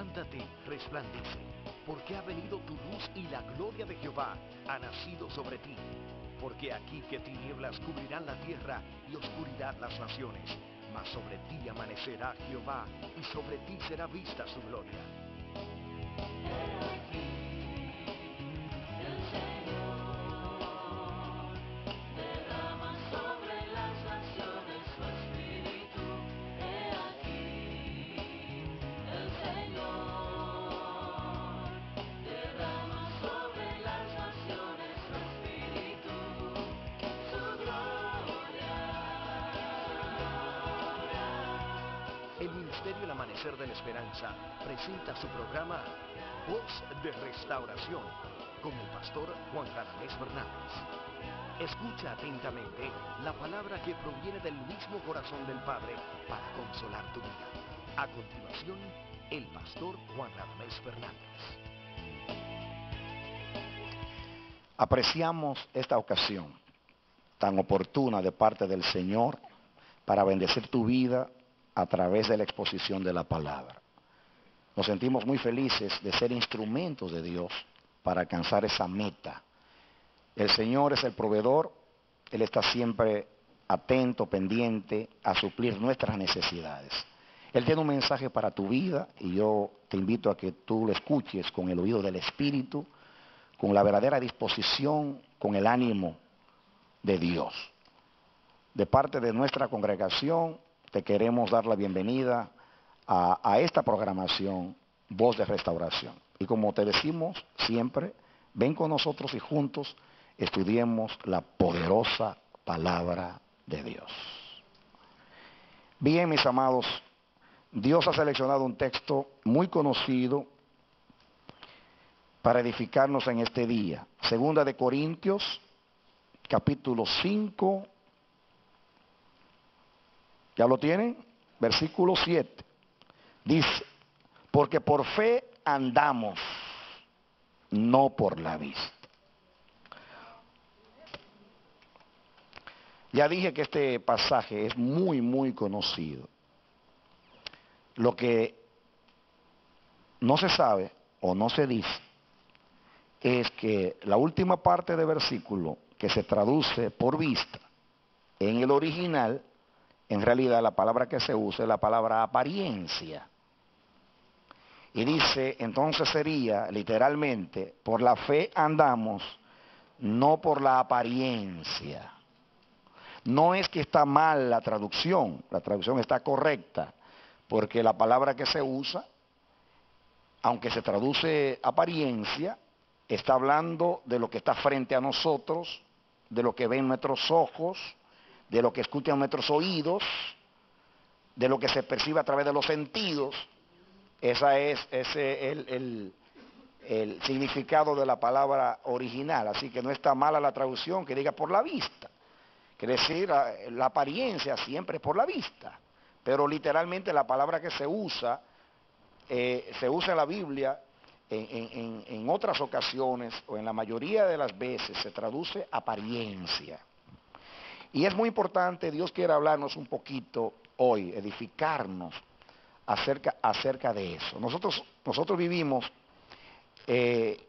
Levántate, resplandece, porque ha venido tu luz y la gloria de Jehová ha nacido sobre ti. Porque aquí que tinieblas cubrirán la tierra y oscuridad las naciones, mas sobre ti amanecerá Jehová y sobre ti será vista su gloria. Presenta su programa Voz de Restauración con el pastor Juan Carlos Fernández. Escucha atentamente la palabra que proviene del mismo corazón del Padre para consolar tu vida. A continuación, el pastor Juan Carlos Fernández. Apreciamos esta ocasión tan oportuna de parte del Señor para bendecir tu vida a través de la exposición de la palabra. Nos sentimos muy felices de ser instrumentos de Dios para alcanzar esa meta. El Señor es el proveedor, Él está siempre atento, pendiente a suplir nuestras necesidades. Él tiene un mensaje para tu vida y yo te invito a que tú lo escuches con el oído del Espíritu, con la verdadera disposición, con el ánimo de Dios. De parte de nuestra congregación, te queremos dar la bienvenida a, esta programación Voz de Restauración. Y como te decimos siempre, ven con nosotros y juntos estudiemos la poderosa palabra de Dios. Bien, mis amados, Dios ha seleccionado un texto muy conocido para edificarnos en este día. Segunda de Corintios, capítulo 5, ¿Ya lo tienen? Versículo 7. Dice, porque por fe andamos, no por la vista. Ya dije que este pasaje es muy, muy conocido. Lo que no se sabe o no se dice es que la última parte del versículo que se traduce por vista en el original en realidad la palabra que se usa es la palabra apariencia. Y dice, entonces sería literalmente, por la fe andamos, no por la apariencia. No es que está mal la traducción, la traducción está correcta, porque la palabra que se usa, aunque se traduce apariencia, está hablando de lo que está frente a nosotros, de lo que ven nuestros ojos, de lo que escuchan nuestros oídos, de lo que se percibe a través de los sentidos. Ese es ese el, el, significado de la palabra original. Así que no está mala la traducción que diga por la vista. Quiere decir, la, la apariencia siempre es por la vista. Pero literalmente la palabra que se usa, eh, se usa en la Biblia en, en, en otras ocasiones, o en la mayoría de las veces, se traduce apariencia. Y es muy importante, Dios quiere hablarnos un poquito hoy, edificarnos acerca, acerca de eso. Nosotros, nosotros vivimos eh,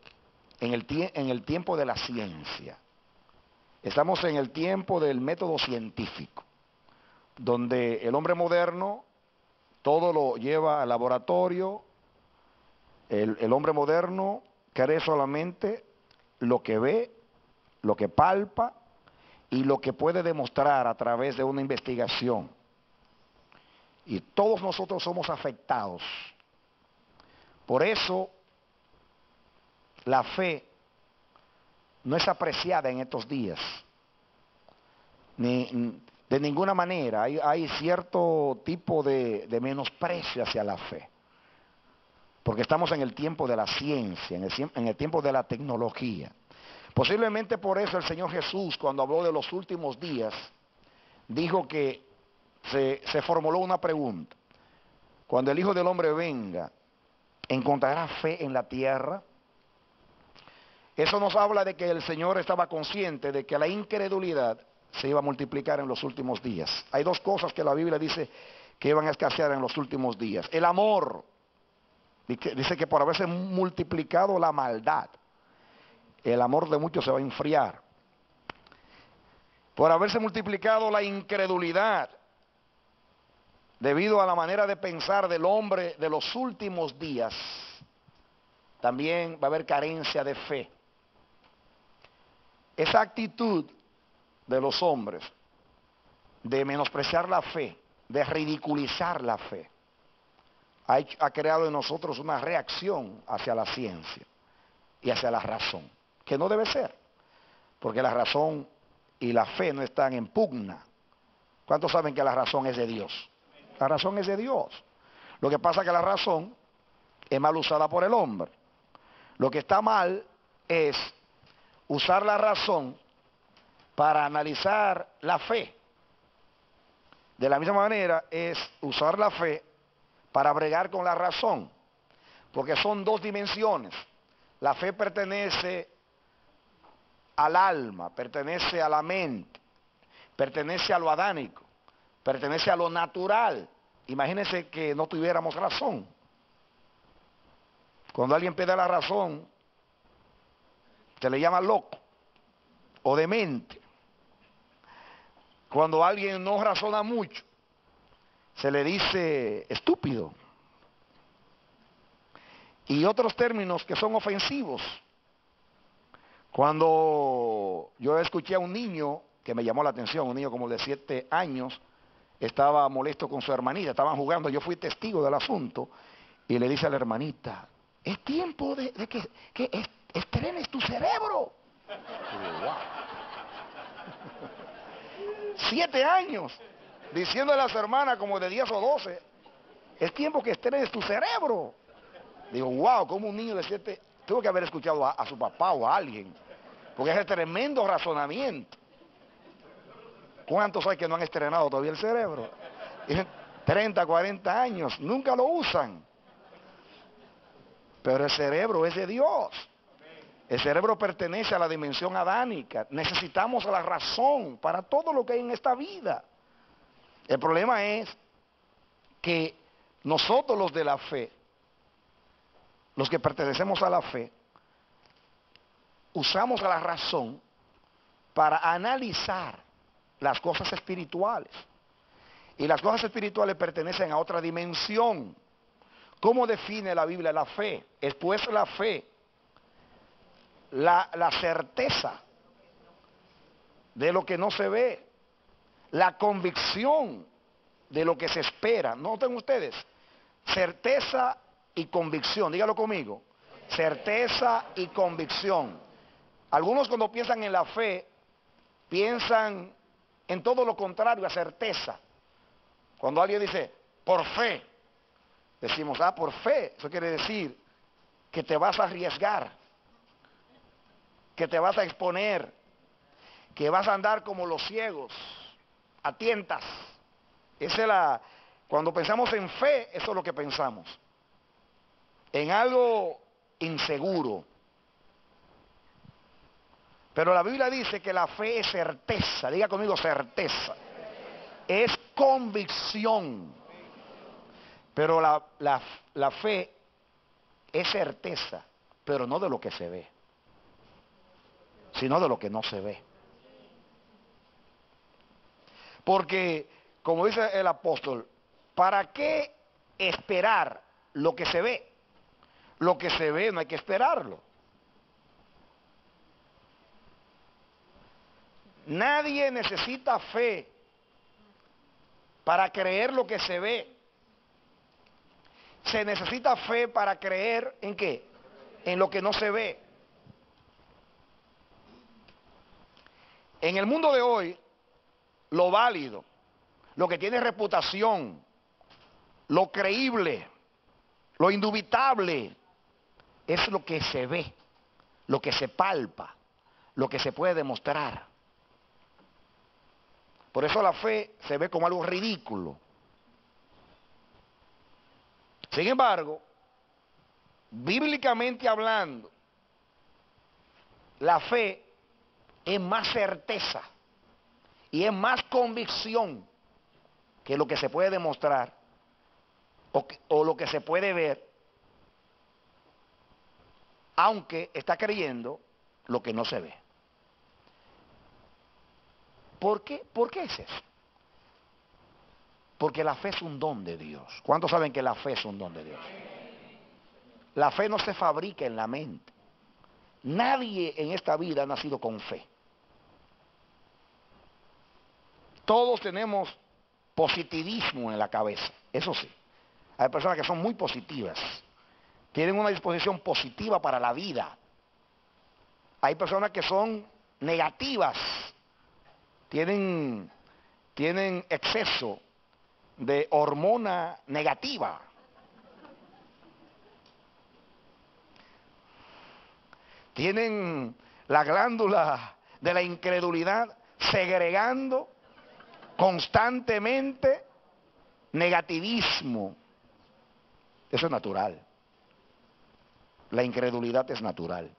en, el en el tiempo de la ciencia. Estamos en el tiempo del método científico, donde el hombre moderno todo lo lleva al laboratorio, el, el hombre moderno cree solamente lo que ve, lo que palpa, y lo que puede demostrar a través de una investigación. Y todos nosotros somos afectados. Por eso la fe no es apreciada en estos días. Ni, de ninguna manera. Hay, cierto tipo de, de, menosprecio hacia la fe. Porque estamos en el tiempo de la ciencia, en el, en el tiempo de la tecnología. Posiblemente por eso el Señor Jesús, cuando habló de los últimos días, dijo que se, formuló una pregunta. Cuando el Hijo del Hombre venga, ¿encontrará fe en la tierra? Eso nos habla de que el Señor estaba consciente de que la incredulidad se iba a multiplicar en los últimos días. Hay dos cosas que la Biblia dice que iban a escasear en los últimos días. El amor Dice que por haberse multiplicado la maldad, el amor de muchos se va a enfriar. Por haberse multiplicado la incredulidad, debido a la manera de pensar del hombre de los últimos días, también va a haber carencia de fe. Esa actitud de los hombres de menospreciar la fe, de ridiculizar la fe, ha, creado en nosotros una reacción hacia la ciencia y hacia la razón, que no debe ser, porque la razón y la fe no están en pugna. ¿Cuántos saben que la razón es de Dios? La razón es de Dios. Lo que pasa es que la razón es mal usada por el hombre. Lo que está mal es usar la razón para analizar la fe. De la misma manera es usar la fe para bregar con la razón, porque son dos dimensiones. La fe pertenece al alma, pertenece a la mente, pertenece a lo adánico, pertenece a lo natural. Imagínense que no tuviéramos razón. Cuando alguien pide la razón, se le llama loco o demente. Cuando alguien no razona mucho, se le dice estúpido. Y otros términos que son ofensivos. Cuando yo escuché a un niño que me llamó la atención, un niño como de siete años, estaba molesto con su hermanita, estaban jugando, yo fui testigo del asunto, y le dice a la hermanita, es tiempo de, que, que estrenes tu cerebro. Siete años diciendo a las hermanas como de 10 o 12, es tiempo que estrenes tu cerebro. Digo, wow, como un niño de 7, tuvo que haber escuchado a, su papá o a alguien, porque es el tremendo razonamiento. ¿Cuántos hay que no han estrenado todavía el cerebro? 30, 40 años, nunca lo usan. Pero el cerebro es de Dios. El cerebro pertenece a la dimensión adánica. Necesitamos la razón para todo lo que hay en esta vida. El problema es que nosotros los de la fe, los que pertenecemos a la fe, usamos la razón para analizar las cosas espirituales. Y las cosas espirituales pertenecen a otra dimensión. ¿Cómo define la Biblia la fe? Es pues la fe, la, la certeza de lo que no se ve la convicción de lo que se espera. Noten ustedes, certeza y convicción, dígalo conmigo, certeza y convicción. Algunos cuando piensan en la fe, piensan en todo lo contrario a certeza. Cuando alguien dice, por fe, decimos, ah, por fe, eso quiere decir que te vas a arriesgar, que te vas a exponer, que vas a andar como los ciegos, a tientas. Esa es la, cuando pensamos en fe, eso es lo que pensamos. En algo inseguro. Pero la Biblia dice que la fe es certeza. Diga conmigo certeza. Es convicción. Pero la, la fe es certeza, pero no de lo que se ve, sino de lo que no se ve. Porque, como dice el apóstol, ¿para qué esperar lo que se ve? Lo que se ve no hay que esperarlo. Nadie necesita fe para creer lo que se ve. Se necesita fe para creer en qué? En lo que no se ve. En el mundo de hoy, lo válido, lo que tiene reputación, lo creíble, lo indubitable, es lo que se ve, lo que se palpa, lo que se puede demostrar. Por eso la fe se ve como algo ridículo. Sin embargo, bíblicamente hablando, la fe es más certeza y es más convicción que lo que se puede demostrar o, lo que se puede ver aunque está creyendo lo que no se ve. ¿Por qué? ¿Por qué es eso? Porque la fe es un don de Dios. ¿Cuántos saben que la fe es un don de Dios? La fe no se fabrica en la mente. Nadie en esta vida ha nacido con fe. Todos tenemos positivismo en la cabeza, eso sí. Hay personas que son muy positivas, tienen una disposición positiva para la vida. Hay personas que son negativas, tienen, tienen exceso de hormona negativa. Tienen la glándula de la incredulidad segregando constantemente negativismo. Eso es natural. La incredulidad es natural,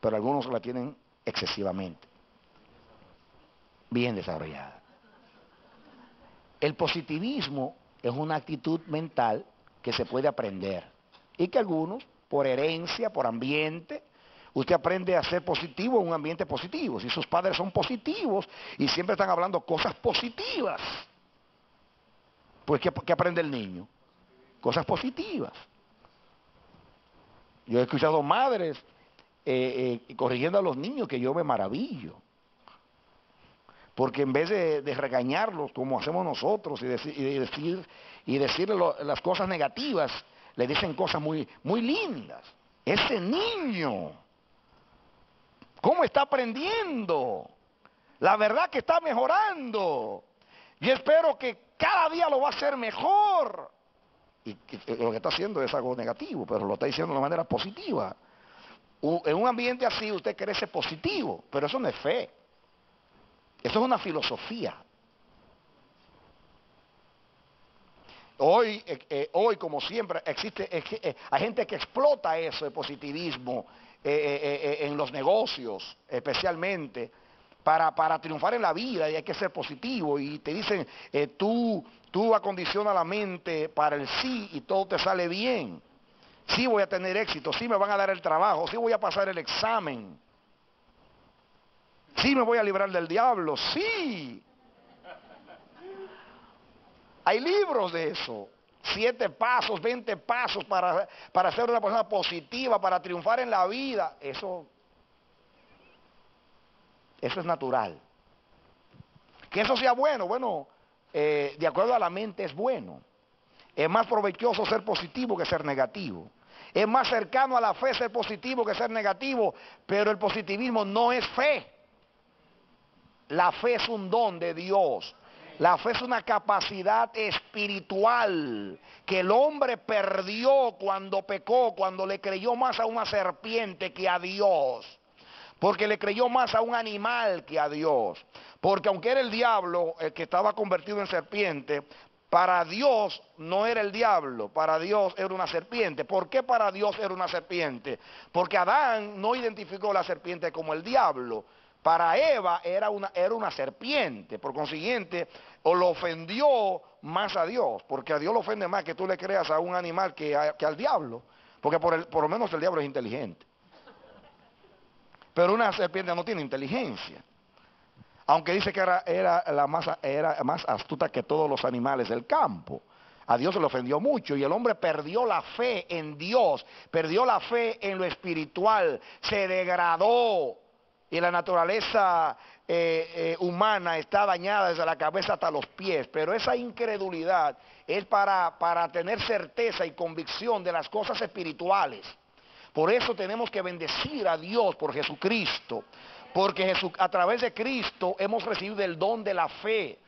pero algunos la tienen excesivamente, bien desarrollada. El positivismo es una actitud mental que se puede aprender y que algunos, por herencia, por ambiente, usted aprende a ser positivo en un ambiente positivo. Si sus padres son positivos y siempre están hablando cosas positivas, pues ¿qué, aprende el niño? Cosas positivas. Yo he escuchado madres eh, eh, corrigiendo a los niños que yo me maravillo. Porque en vez de, regañarlos como hacemos nosotros y, decir, y decirle las cosas negativas, le dicen cosas muy, muy lindas. Ese niño, ¿cómo está aprendiendo? La verdad que está mejorando. Y espero que cada día lo va a hacer mejor. Y, lo que está haciendo es algo negativo, pero lo está diciendo de una manera positiva. en un ambiente así usted crece positivo, pero eso no es fe. Eso es una filosofía. Hoy, eh, eh, hoy como siempre, existe, eh, hay gente que explota eso, de positivismo, en los negocios, especialmente, para, para, triunfar en la vida y hay que ser positivo. Y te dicen, tú, tú acondiciona la mente para el sí y todo te sale bien. Sí voy a tener éxito, sí me van a dar el trabajo, sí voy a pasar el examen. Sí me voy a librar del diablo, sí. Hay libros de eso. Siete pasos, veinte pasos para, para ser una persona positiva, para triunfar en la vida. Eso, eso es natural. Que eso sea bueno, bueno, eh, de acuerdo a la mente es bueno. Es más provechoso ser positivo que ser negativo. Es más cercano a la fe ser positivo que ser negativo, pero el positivismo no es fe. La fe es un don de Dios. La fe es una capacidad espiritual que el hombre perdió cuando pecó, cuando le creyó más a una serpiente que a Dios. Porque le creyó más a un animal que a Dios. Porque aunque era el diablo el que estaba convertido en serpiente, para Dios no era el diablo, para Dios era una serpiente. ¿Por qué para Dios era una serpiente? Porque Adán no identificó la serpiente como el diablo, para Eva era una, era una serpiente, por consiguiente, o lo ofendió más a Dios, porque a Dios lo ofende más que tú le creas a un animal que, al diablo, porque por, lo menos el diablo es inteligente. Pero una serpiente no tiene inteligencia. Aunque dice que era, era, la más, era más astuta que todos los animales del campo. A Dios se le ofendió mucho y el hombre perdió la fe en Dios, perdió la fe en lo espiritual, se degradó, y la naturaleza eh, eh, humana está dañada desde la cabeza hasta los pies, pero esa incredulidad es para, para tener certeza y convicción de las cosas espirituales. Por eso tenemos que bendecir a Dios por Jesucristo, porque a través de Cristo hemos recibido el don de la fe.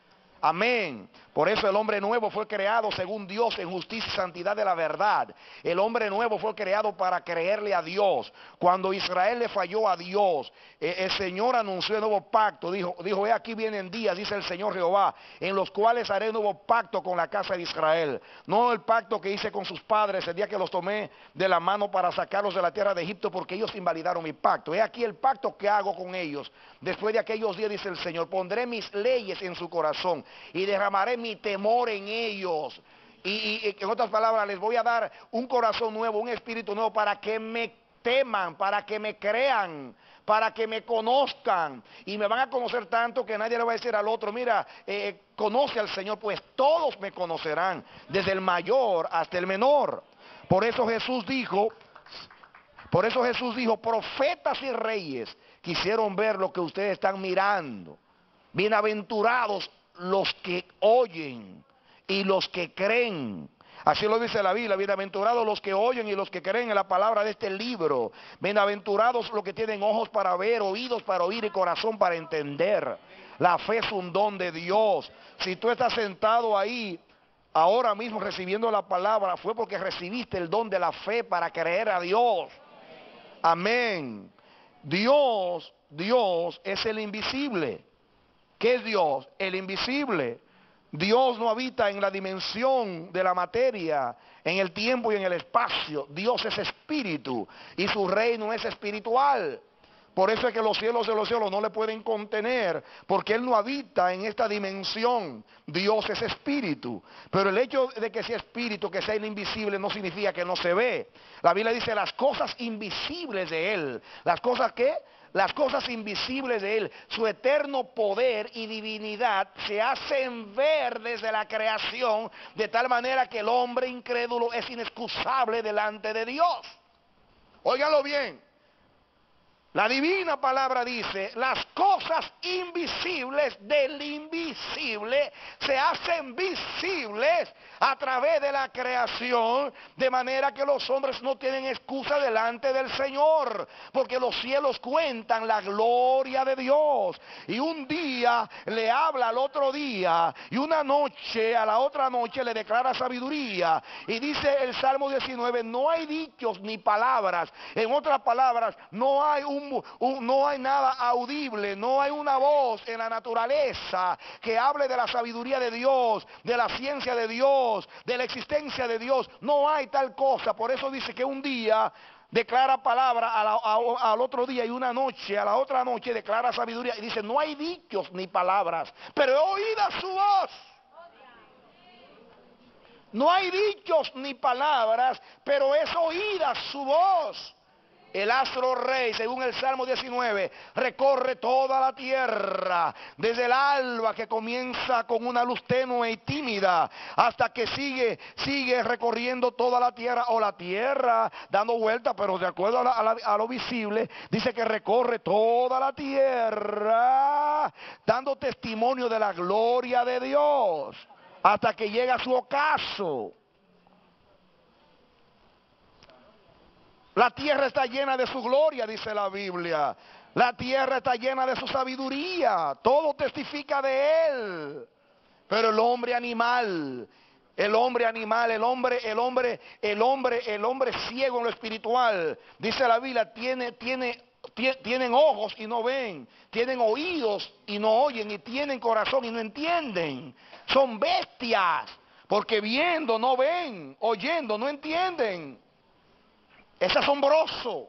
Amén. Por eso el hombre nuevo fue creado según Dios en justicia y santidad de la verdad. El hombre nuevo fue creado para creerle a Dios. Cuando Israel le falló a Dios, eh, el Señor anunció el nuevo pacto. Dijo, dijo, he aquí vienen días, dice el Señor Jehová, en los cuales haré nuevo pacto con la casa de Israel. No el pacto que hice con sus padres el día que los tomé de la mano para sacarlos de la tierra de Egipto porque ellos invalidaron mi pacto. He aquí el pacto que hago con ellos. Después de aquellos días, dice el Señor, pondré mis leyes en su corazón y derramaré mi temor en ellos. Y, en otras palabras, les voy a dar un corazón nuevo, un espíritu nuevo para que me teman, para que me crean, para que me conozcan. Y me van a conocer tanto que nadie le va a decir al otro, mira, eh, conoce al Señor, pues todos me conocerán, desde el mayor hasta el menor. Por eso Jesús dijo, por eso Jesús dijo, profetas y reyes quisieron ver lo que ustedes están mirando. Bienaventurados los que oyen y los que creen. Así lo dice la Biblia, bienaventurados los que oyen y los que creen en la palabra de este libro. Bienaventurados los que tienen ojos para ver, oídos para oír y corazón para entender. La fe es un don de Dios. Si tú estás sentado ahí ahora mismo recibiendo la palabra, fue porque recibiste el don de la fe para creer a Dios. Amén. Dios, Dios es el invisible. ¿Qué es Dios? El invisible. Dios no habita en la dimensión de la materia, en el tiempo y en el espacio. Dios es espíritu y su reino es espiritual. Por eso es que los cielos de los cielos no le pueden contener, porque Él no habita en esta dimensión. Dios es espíritu. Pero el hecho de que sea espíritu, que sea el invisible, no significa que no se ve. La Biblia dice las cosas invisibles de Él. Las cosas que las cosas invisibles de Él, su eterno poder y divinidad se hacen ver desde la creación de tal manera que el hombre incrédulo es inexcusable delante de Dios. Óigalo bien. La divina palabra dice, las cosas invisibles del invisible se hacen visibles a través de la creación, de manera que los hombres no tienen excusa delante del Señor, porque los cielos cuentan la gloria de Dios. Y un día le habla al otro día, y una noche a la otra noche le declara sabiduría. Y dice el Salmo 19, no hay dichos ni palabras. En otras palabras, no hay un no hay nada audible, no hay una voz en la naturaleza que hable de la sabiduría de Dios, de la ciencia de Dios, de la existencia de Dios. No hay tal cosa. Por eso dice que un día declara palabra al otro día y una noche, a la otra noche declara sabiduría y dice, no hay dichos ni palabras, pero he oído su voz. No hay dichos ni palabras, pero es oída su voz. El astro rey, según el Salmo 19, recorre toda la tierra, desde el alba que comienza con una luz tenue y tímida, hasta que sigue, sigue recorriendo toda la tierra, o la tierra dando vuelta, pero de acuerdo a, a lo visible, dice que recorre toda la tierra, dando testimonio de la gloria de Dios, hasta que llega a su ocaso. La tierra está llena de su gloria, dice la Biblia. La tierra está llena de su sabiduría. Todo testifica de él. Pero el hombre animal, el hombre animal, el hombre, el hombre, el hombre, el hombre ciego en lo espiritual, dice la Biblia, tiene, tiene, tienen ojos y no ven, tienen oídos y no oyen, y tienen corazón y no entienden. Son bestias, porque viendo no ven, oyendo no entienden. Es asombroso.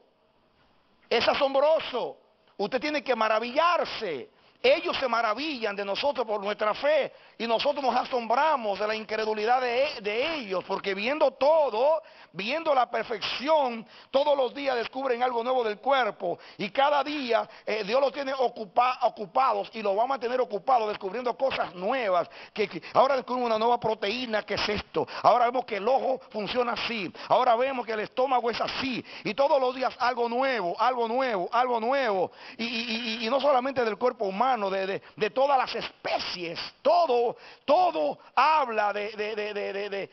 Es asombroso. Usted tiene que maravillarse. Ellos se maravillan de nosotros por nuestra fe y nosotros nos asombramos de la incredulidad de, ellos, porque viendo todo, viendo la perfección, todos los días descubren algo nuevo del cuerpo y cada día eh, Dios los tiene ocupados y los va a mantener ocupados descubriendo cosas nuevas. Que, ahora descubrimos una nueva proteína, que es esto. Ahora vemos que el ojo funciona así. Ahora vemos que el estómago es así. Y todos los días algo nuevo, algo nuevo, algo nuevo. Y, no solamente del cuerpo humano, de todas las especies, todo todo, habla de,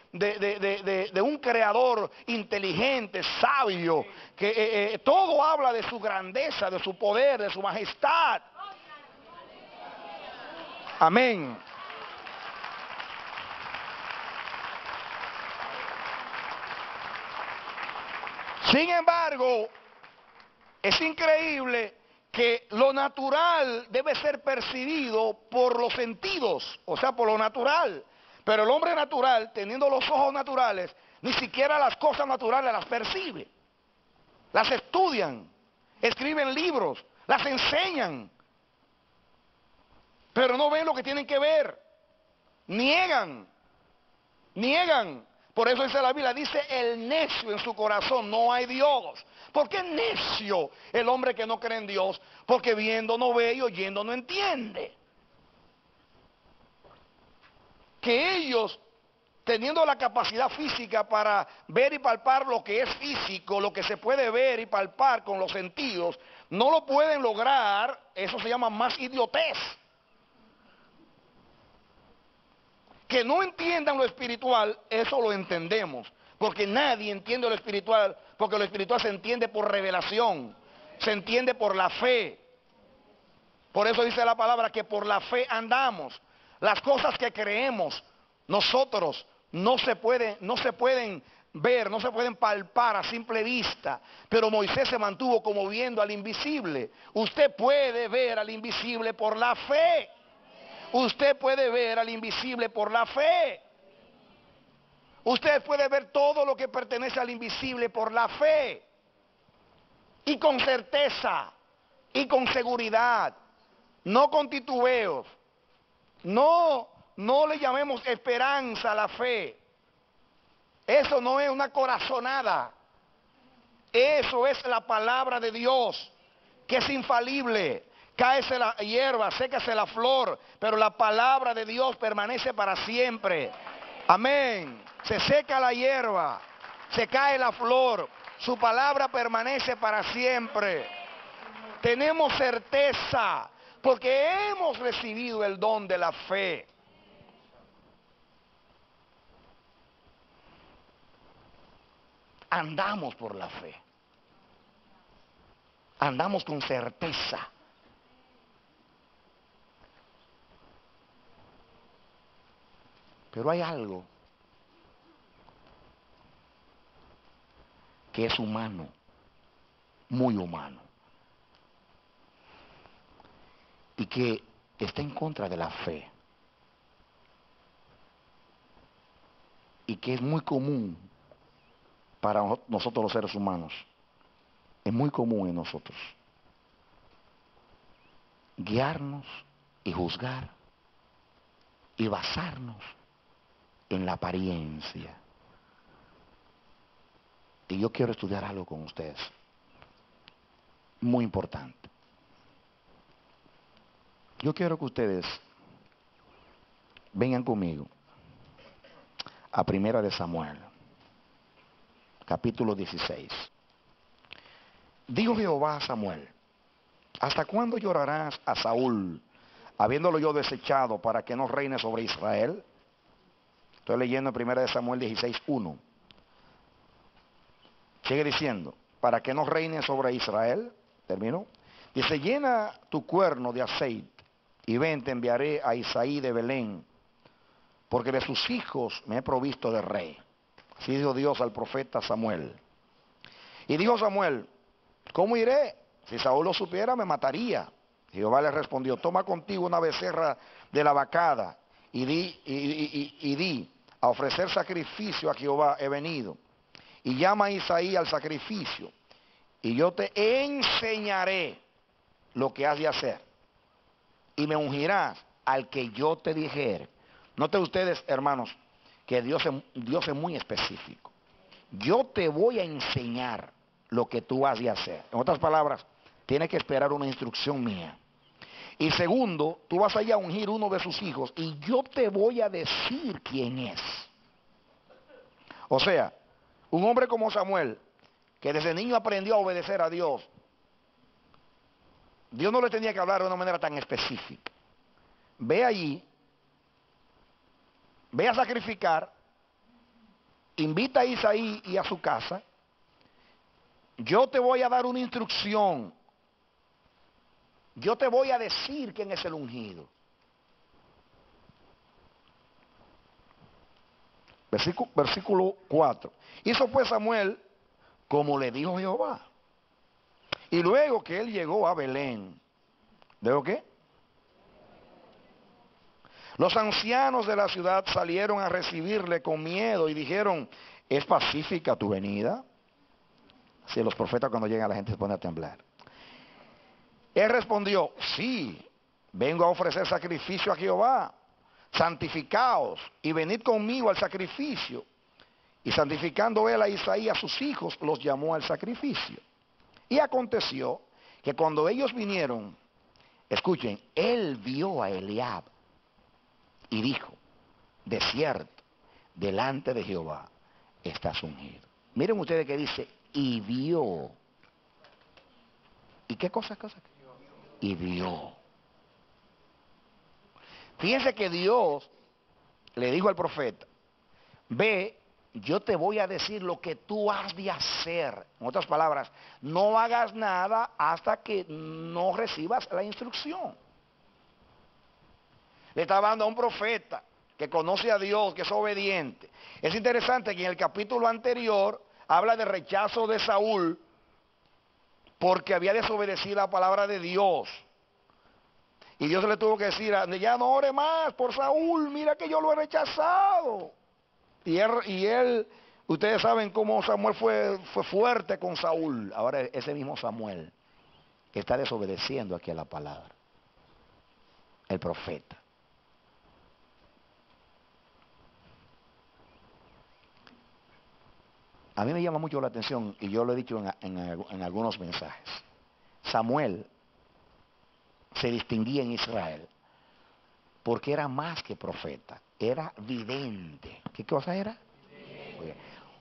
un creador inteligente, sabio, que eh, eh, todo habla de su grandeza, de su poder, de su majestad. Amén. Sin embargo, es increíble que lo natural debe ser percibido por los sentidos, o sea, por lo natural. Pero el hombre natural, teniendo los ojos naturales, ni siquiera las cosas naturales las percibe. Las estudian, escriben libros, las enseñan, pero no ven lo que tienen que ver. Niegan, niegan Por eso dice la Biblia, dice el necio en su corazón, no hay Dios. ¿Por qué necio el hombre que no cree en Dios? Porque viendo no ve y oyendo no entiende. Que ellos, teniendo la capacidad física para ver y palpar lo que es físico, lo que se puede ver y palpar con los sentidos, no lo pueden lograr, eso se llama más idiotez. Que no entiendan lo espiritual, eso lo entendemos. Porque nadie entiende lo espiritual, porque lo espiritual se entiende por revelación, se entiende por la fe. Por eso dice la palabra que por la fe andamos. Las cosas que creemos nosotros no se pueden, no se pueden ver, no se pueden palpar a simple vista. Pero Moisés se mantuvo como viendo al invisible. Usted puede ver al invisible por la fe. Usted puede ver al invisible por la fe. Usted puede ver todo lo que pertenece al invisible por la fe. Y con certeza. Y con seguridad. No con titubeos. No, no le llamemos esperanza a la fe. Eso no es una corazonada. Eso es la palabra de Dios, que es infalible. Cáese la hierba, sécase la flor, pero la palabra de Dios permanece para siempre. Amén. Se seca la hierba, se cae la flor, su palabra permanece para siempre. Tenemos certeza porque hemos recibido el don de la fe. Andamos por la fe. Andamos con certeza. Pero hay algo que es humano, muy humano, y que está en contra de la fe, y que es muy común para nosotros los seres humanos, es muy común en nosotros, guiarnos y juzgar y basarnos en la apariencia. Y yo quiero estudiar algo con ustedes. Muy importante. Yo quiero que ustedes vengan conmigo a Primera de Samuel, capítulo 16. Dijo Jehová a Samuel, ¿hasta cuándo llorarás a Saúl, habiéndolo yo desechado para que no reine sobre Israel? Estoy leyendo en 1 Samuel 16, 1. Sigue diciendo, para que no reine sobre Israel, terminó. Dice, llena tu cuerno de aceite y ven, te enviaré a Isaí de Belén, porque de sus hijos me he provisto de rey. Así dijo Dios al profeta Samuel. Y dijo Samuel, ¿cómo iré? Si Saúl lo supiera, me mataría. Jehová le respondió, toma contigo una becerra de la vacada y di, y di a ofrecer sacrificio a Jehová he venido. Y llama a Isaí al sacrificio. Y yo te enseñaré lo que has de hacer. Y me ungirás al que yo te dijere. Note ustedes, hermanos, que Dios es, Dios es muy específico. Yo te voy a enseñar lo que tú has de hacer. En otras palabras, tienes que esperar una instrucción mía. Y segundo, tú vas allá a ungir uno de sus hijos y yo te voy a decir quién es. O sea, un hombre como Samuel, que desde niño aprendió a obedecer a Dios, Dios no le tenía que hablar de una manera tan específica. Ve allí, ve a sacrificar, invita a Isaí y a su casa, yo te voy a dar una instrucción yo te voy a decir quién es el ungido. Versículo, versículo 4. Hizo pues Samuel como le dijo Jehová. Y luego que él llegó a Belén, ¿de qué? Los ancianos de la ciudad salieron a recibirle con miedo y dijeron, ¿es pacífica tu venida? Si los profetas cuando llegan la gente se pone a temblar. Él respondió, sí, vengo a ofrecer sacrificio a Jehová, santificaos y venid conmigo al sacrificio. Y santificando él a Isaí y a sus hijos, los llamó al sacrificio. Y aconteció que cuando ellos vinieron, escuchen, él vio a Eliab y dijo, de cierto, delante de Jehová estás ungido. Miren ustedes que dice, y vio. ¿Y qué cosa, cosa? Y vio. Fíjense que Dios le dijo al profeta, ve, yo te voy a decir lo que tú has de hacer. En otras palabras, no hagas nada hasta que no recibas la instrucción. Le estaba dando a un profeta que conoce a Dios, que es obediente. Es interesante que en el capítulo anterior habla de rechazo de Saúl porque había desobedecido la palabra de Dios. Y Dios le tuvo que decir, ya no ore más por Saúl, mira que yo lo he rechazado. Y él, ustedes saben cómo Samuel fue, fue fuerte con Saúl. Ahora ese mismo Samuel está desobedeciendo aquí a la palabra. El profeta. A mí me llama mucho la atención, y yo lo he dicho en, algunos mensajes, Samuel se distinguía en Israel porque era más que profeta, era vidente. ¿Qué cosa era?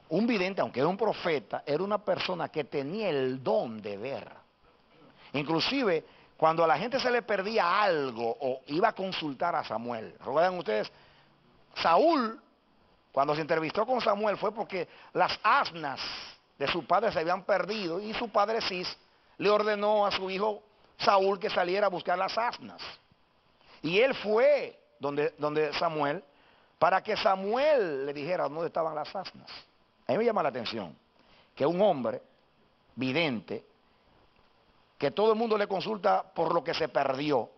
Un vidente, aunque era un profeta, era una persona que tenía el don de ver. Inclusive, cuando a la gente se le perdía algo o iba a consultar a Samuel, recuerdan ustedes, Saúl cuando se entrevistó con Samuel fue porque las asnas de su padre se habían perdido y su padre Cis le ordenó a su hijo Saúl que saliera a buscar las asnas. Y él fue donde, donde Samuel para que Samuel le dijera dónde estaban las asnas. A mí me llama la atención que un hombre vidente, que todo el mundo le consulta por lo que se perdió,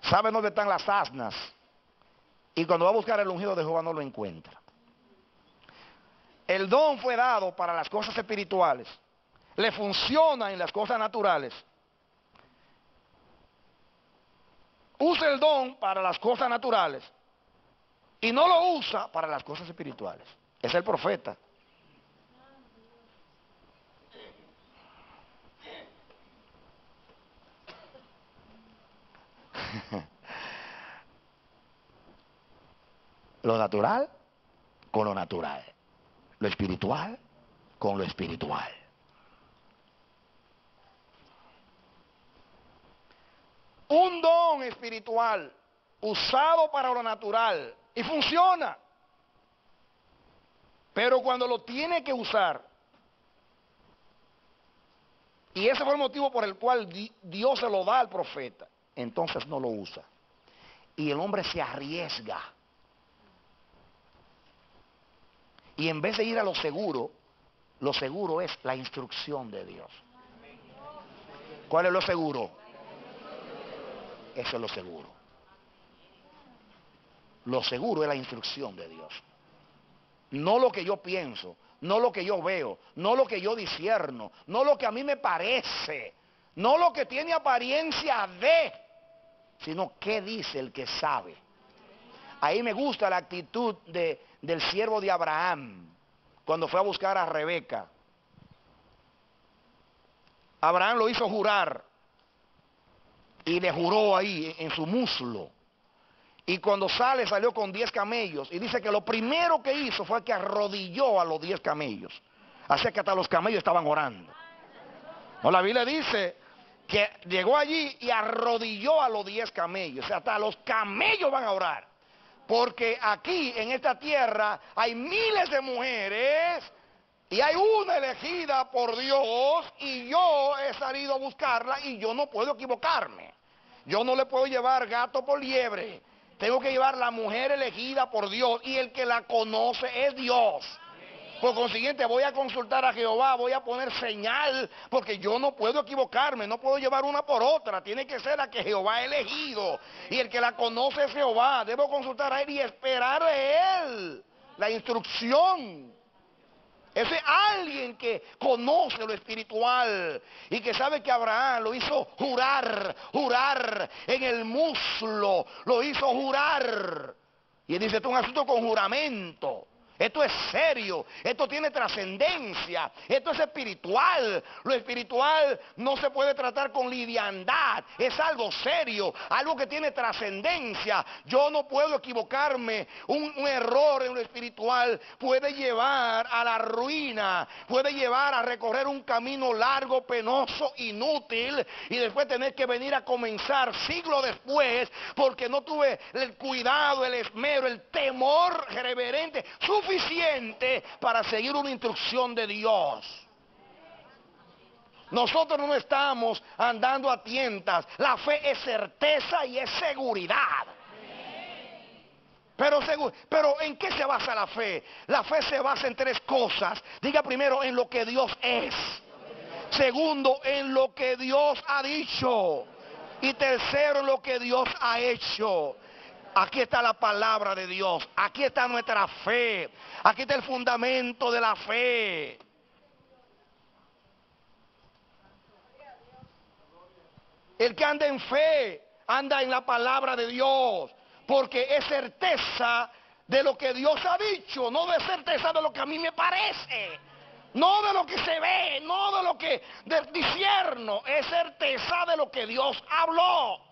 sabe dónde están las asnas y cuando va a buscar el ungido de Jehová no lo encuentra. El don fue dado para las cosas espirituales. Le funciona en las cosas naturales. Usa el don para las cosas naturales y no lo usa para las cosas espirituales. Es el profeta. lo natural con lo natural, lo espiritual con lo espiritual. Un don espiritual usado para lo natural y funciona. Pero cuando lo tiene que usar, y ese fue el motivo por el cual Dios se lo da al profeta, entonces no lo usa. Y el hombre se arriesga Y en vez de ir a lo seguro, lo seguro es la instrucción de Dios. ¿Cuál es lo seguro? Eso es lo seguro. Lo seguro es la instrucción de Dios. No lo que yo pienso, no lo que yo veo, no lo que yo disierno, no lo que a mí me parece, no lo que tiene apariencia de, sino qué dice el que sabe. Ahí me gusta la actitud de, del siervo de Abraham cuando fue a buscar a Rebeca. Abraham lo hizo jurar y le juró ahí en su muslo. Y cuando sale salió con diez camellos y dice que lo primero que hizo fue que arrodilló a los diez camellos. Así que hasta los camellos estaban orando. No, la Biblia dice que llegó allí y arrodilló a los diez camellos. O sea, hasta los camellos van a orar. Porque aquí en esta tierra hay miles de mujeres y hay una elegida por Dios y yo he salido a buscarla y yo no puedo equivocarme. Yo no le puedo llevar gato por liebre. Tengo que llevar la mujer elegida por Dios y el que la conoce es Dios. Por consiguiente, voy a consultar a Jehová, voy a poner señal, porque yo no puedo equivocarme, no puedo llevar una por otra, tiene que ser la que Jehová ha elegido. Y el que la conoce es Jehová, debo consultar a Él y esperar de Él la instrucción. Ese alguien que conoce lo espiritual y que sabe que Abraham lo hizo jurar, jurar en el muslo, lo hizo jurar. Y él dice, esto es un asunto con juramento. Esto es serio, esto tiene trascendencia, esto es espiritual. Lo espiritual no se puede tratar con liviandad, es algo serio, algo que tiene trascendencia. Yo no puedo equivocarme. Un, error en lo espiritual puede llevar a la ruina, puede llevar a recorrer un camino largo, penoso, inútil y después tener que venir a comenzar siglo después porque no tuve el cuidado, el esmero, el temor reverente suficiente para seguir una instrucción de Dios. Nosotros no estamos andando a tientas. La fe es certeza y es seguridad. Pero, pero ¿en qué se basa la fe? La fe se basa en tres cosas. Diga primero en lo que Dios es. Segundo, en lo que Dios ha dicho. Y tercero, en lo que Dios ha hecho. Aquí está la palabra de Dios. Aquí está nuestra fe. Aquí está el fundamento de la fe. El que anda en fe, anda en la palabra de Dios. Porque es certeza de lo que Dios ha dicho, no de certeza de lo que a mí me parece. No de lo que se ve, no de lo que del disierno, es certeza de lo que Dios habló.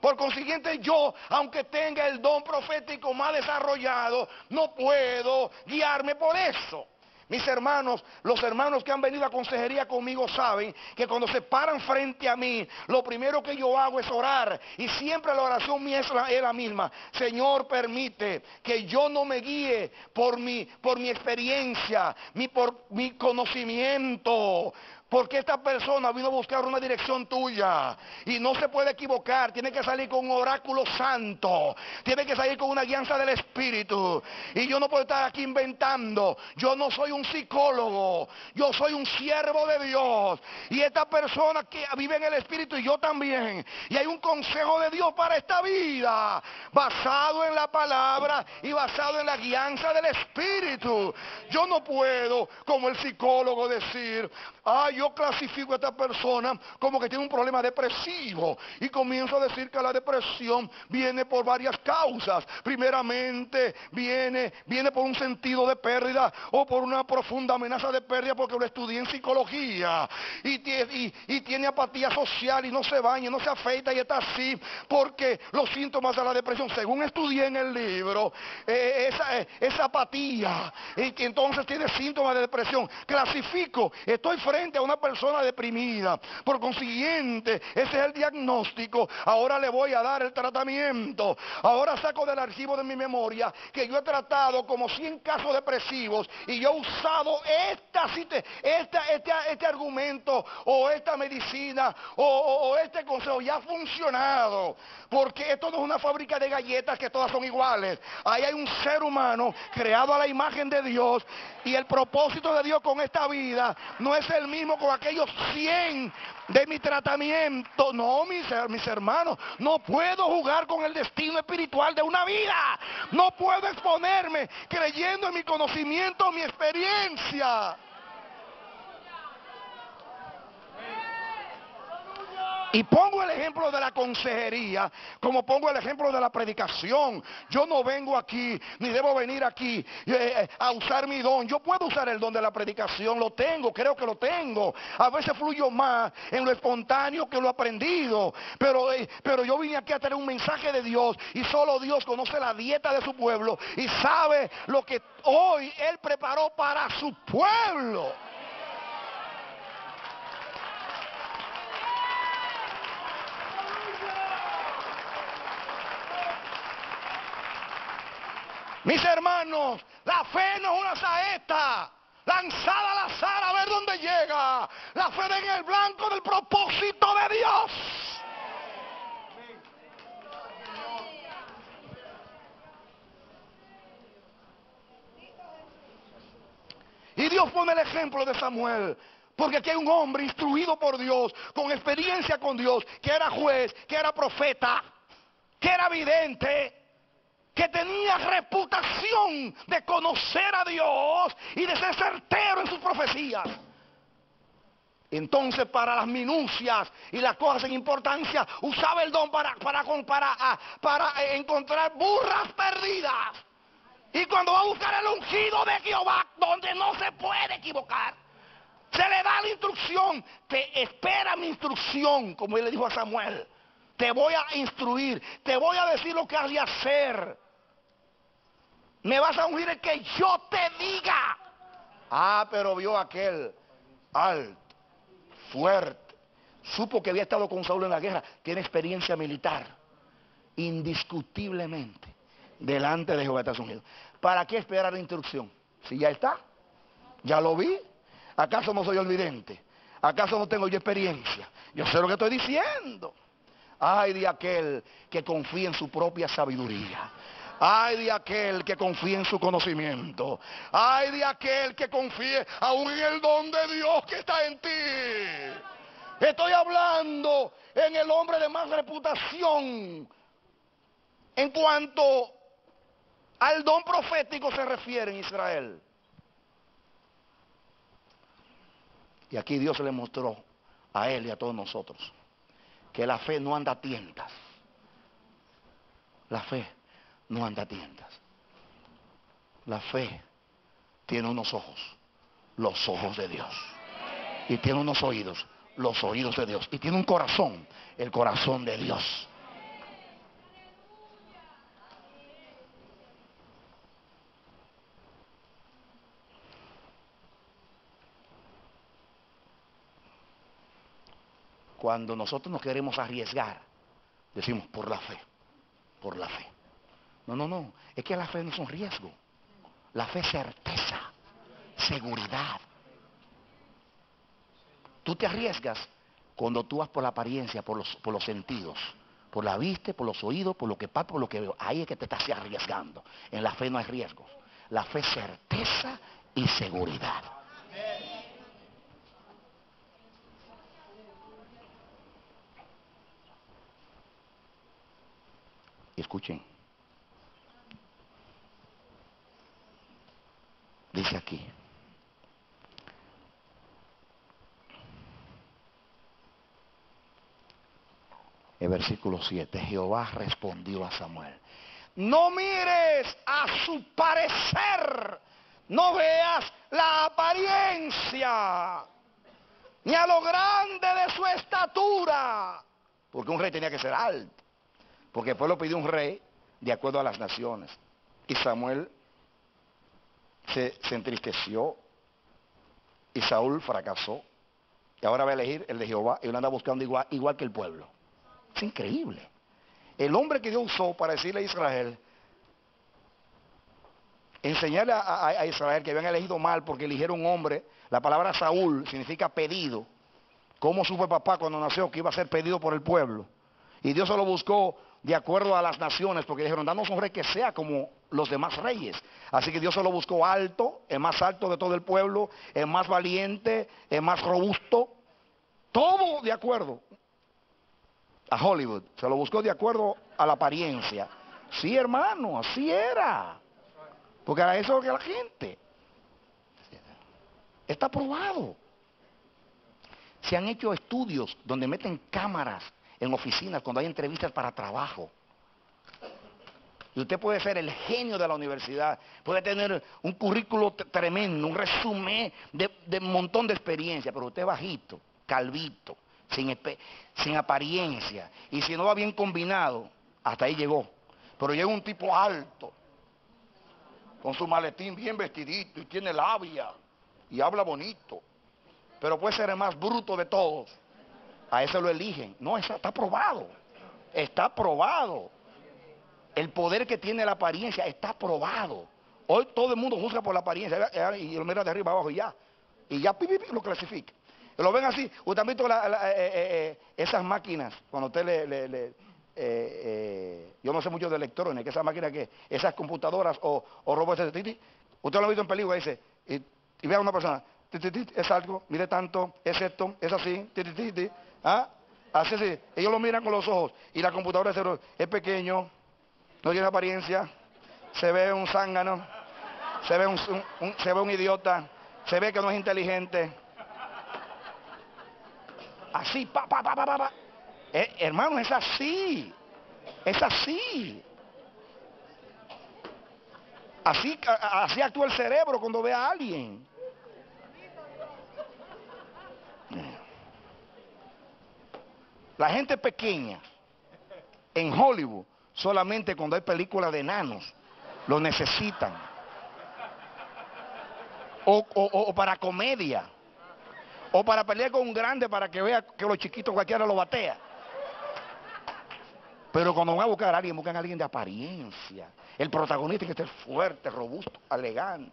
Por consiguiente, yo, aunque tenga el don profético más desarrollado, no puedo guiarme por eso. Mis hermanos, los hermanos que han venido a consejería conmigo saben que cuando se paran frente a mí, lo primero que yo hago es orar. Y siempre la oración mía es la, misma. Señor, permite que yo no me guíe por mi, por mi experiencia, ni por mi conocimiento, porque esta persona vino a buscar una dirección tuya y no se puede equivocar. Tiene que salir con un oráculo santo. Tiene que salir con una guianza del Espíritu. Y yo no puedo estar aquí inventando. Yo no soy un psicólogo. Yo soy un siervo de Dios. Y esta persona que vive en el Espíritu y yo también. Y hay un consejo de Dios para esta vida. Basado en la palabra y basado en la guianza del Espíritu. Yo no puedo, como el psicólogo, decir, ay, yo clasifico a esta persona como que tiene un problema depresivo y comienzo a decir que la depresión viene por varias causas. Primeramente viene, viene por un sentido de pérdida o por una profunda amenaza de pérdida porque lo estudié en psicología y, tiene apatía social y no se baña, no se afeita y está así porque los síntomas de la depresión, según estudié en el libro, eh, esa, eh, apatía y entonces tiene síntomas de depresión. Clasifico, estoy frente a una persona deprimida. Por consiguiente, ese es el diagnóstico. Ahora le voy a dar el tratamiento. Ahora saco del archivo de mi memoria que yo he tratado como 100 casos depresivos y yo he usado esta, esta, este, este argumento o esta medicina o, o este consejo. Ya ha funcionado. Porque esto no es una fábrica de galletas que todas son iguales. Ahí hay un ser humano creado a la imagen de Dios y el propósito de Dios con esta vida no es el mismo con aquellos 100 de mi tratamiento. No, mis hermanos, no puedo jugar con el destino espiritual de una vida. No puedo exponerme creyendo en mi conocimiento, mi experiencia. Y pongo el ejemplo de la consejería, como pongo el ejemplo de la predicación. Yo no vengo aquí, ni debo venir aquí eh, eh, a usar mi don. Yo puedo usar el don de la predicación, lo tengo, creo que lo tengo. A veces fluyo más en lo espontáneo que lo aprendido. Pero, eh, pero yo vine aquí a tener un mensaje de Dios y solo Dios conoce la dieta de su pueblo y sabe lo que hoy Él preparó para su pueblo. Mis hermanos, la fe no es una saeta lanzada al azar a ver dónde llega. La fe en el blanco del propósito de Dios. Y Dios pone el ejemplo de Samuel. Porque aquí hay un hombre instruido por Dios, con experiencia con Dios, que era juez, que era profeta, que era vidente, que tenía reputación de conocer a Dios y de ser certero en sus profecías. Entonces para las minucias y las cosas en importancia usaba el don para, para, para, para encontrar burras perdidas. Y cuando va a buscar el ungido de Jehová, donde no se puede equivocar, se le da la instrucción, te espera mi instrucción, como él le dijo a Samuel. Te voy a instruir, te voy a decir lo que has de hacer. Me vas a ungir el que yo te diga. Ah, pero vio aquel alto, fuerte. Supo que había estado con Saúl en la guerra, tiene experiencia militar. Indiscutiblemente, delante de Jehová está ungido. ¿Para qué esperar la instrucción? Si ya está, ya lo vi. ¿Acaso no soy olvidente? ¿Acaso no tengo yo experiencia? Yo sé lo que estoy diciendo. Ay de aquel que confía en su propia sabiduría. Ay de aquel que confía en su conocimiento. Ay de aquel que confíe aún en el don de Dios que está en ti. Estoy hablando en el hombre de más reputación en cuanto al don profético se refiere en Israel. Y aquí Dios le mostró a él y a todos nosotros que la fe no anda a tientas. La fe no anda a tientas. La fe tiene unos ojos, los ojos de Dios. Y tiene unos oídos, los oídos de Dios. Y tiene un corazón, el corazón de Dios. Cuando nosotros nos queremos arriesgar, decimos por la fe, por la fe. No, no, no, es que la fe no es un riesgo. La fe es certeza, seguridad. Tú te arriesgas cuando tú vas por la apariencia, por los, por los sentidos, por la vista, por los oídos, por lo que pasa, por lo que veo. Ahí es que te estás arriesgando. En la fe no hay riesgos. La fe es certeza y seguridad. escuchen. Dice aquí. El versículo 7. Jehová respondió a Samuel. No mires a su parecer. No veas la apariencia. Ni a lo grande de su estatura. Porque un rey tenía que ser alto. Porque el pueblo pidió un rey de acuerdo a las naciones. Y Samuel se, entristeció y Saúl fracasó. Y ahora va a elegir el de Jehová y él anda buscando igual, igual que el pueblo. Es increíble. El hombre que Dios usó para decirle a Israel, enseñarle a, Israel que habían elegido mal porque eligieron un hombre, la palabra Saúl significa pedido. ¿Cómo supo papá cuando nació que iba a ser pedido por el pueblo? Y Dios solo buscó de acuerdo a las naciones, porque dijeron, danos un rey que sea como los demás reyes. Así que Dios se lo buscó alto, el más alto de todo el pueblo, el más valiente, el más robusto, todo de acuerdo a Hollywood. Se lo buscó de acuerdo a la apariencia. Sí, hermano, así era. Porque era eso que la gente. Está probado. Se han hecho estudios donde meten cámaras en oficinas, cuando hay entrevistas para trabajo. Y usted puede ser el genio de la universidad, puede tener un currículo tremendo, un resumen de, un montón de experiencia, pero usted bajito, calvito, sin, sin apariencia, y si no va bien combinado, hasta ahí llegó. Pero llega un tipo alto, con su maletín bien vestidito y tiene labia y habla bonito, pero puede ser el más bruto de todos a ese lo eligen. No, eso está probado. Está probado. El poder que tiene la apariencia está probado. Hoy todo el mundo juzga por la apariencia y lo mira de arriba abajo y ya. Y ya lo clasifica. Lo ven así. Usted ha visto eh, eh, eh, esas máquinas, cuando usted le... yo no sé mucho de electrónica, esas máquinas que, esas computadoras o, robots, usted lo ha visto en película dice, y, y ve a una persona, es algo, mire tanto, es esto, es así, ¿Ah? Así, así. Ellos lo miran con los ojos. Y la computadora es pequeño, no tiene apariencia, se ve un zángano, se ve un, se ve un idiota, se ve que no es inteligente. Así, pa, pa, pa, pa, pa. Eh, hermano, es así. Es así. Así, así actúa el cerebro cuando ve a alguien. La gente pequeña en Hollywood, solamente cuando hay películas de enanos, lo necesitan. O, para comedia. O para pelear con un grande para que vea que los chiquitos cualquiera lo batea. Pero cuando van a buscar a alguien, buscan a alguien de apariencia. El protagonista que esté fuerte, robusto, elegante.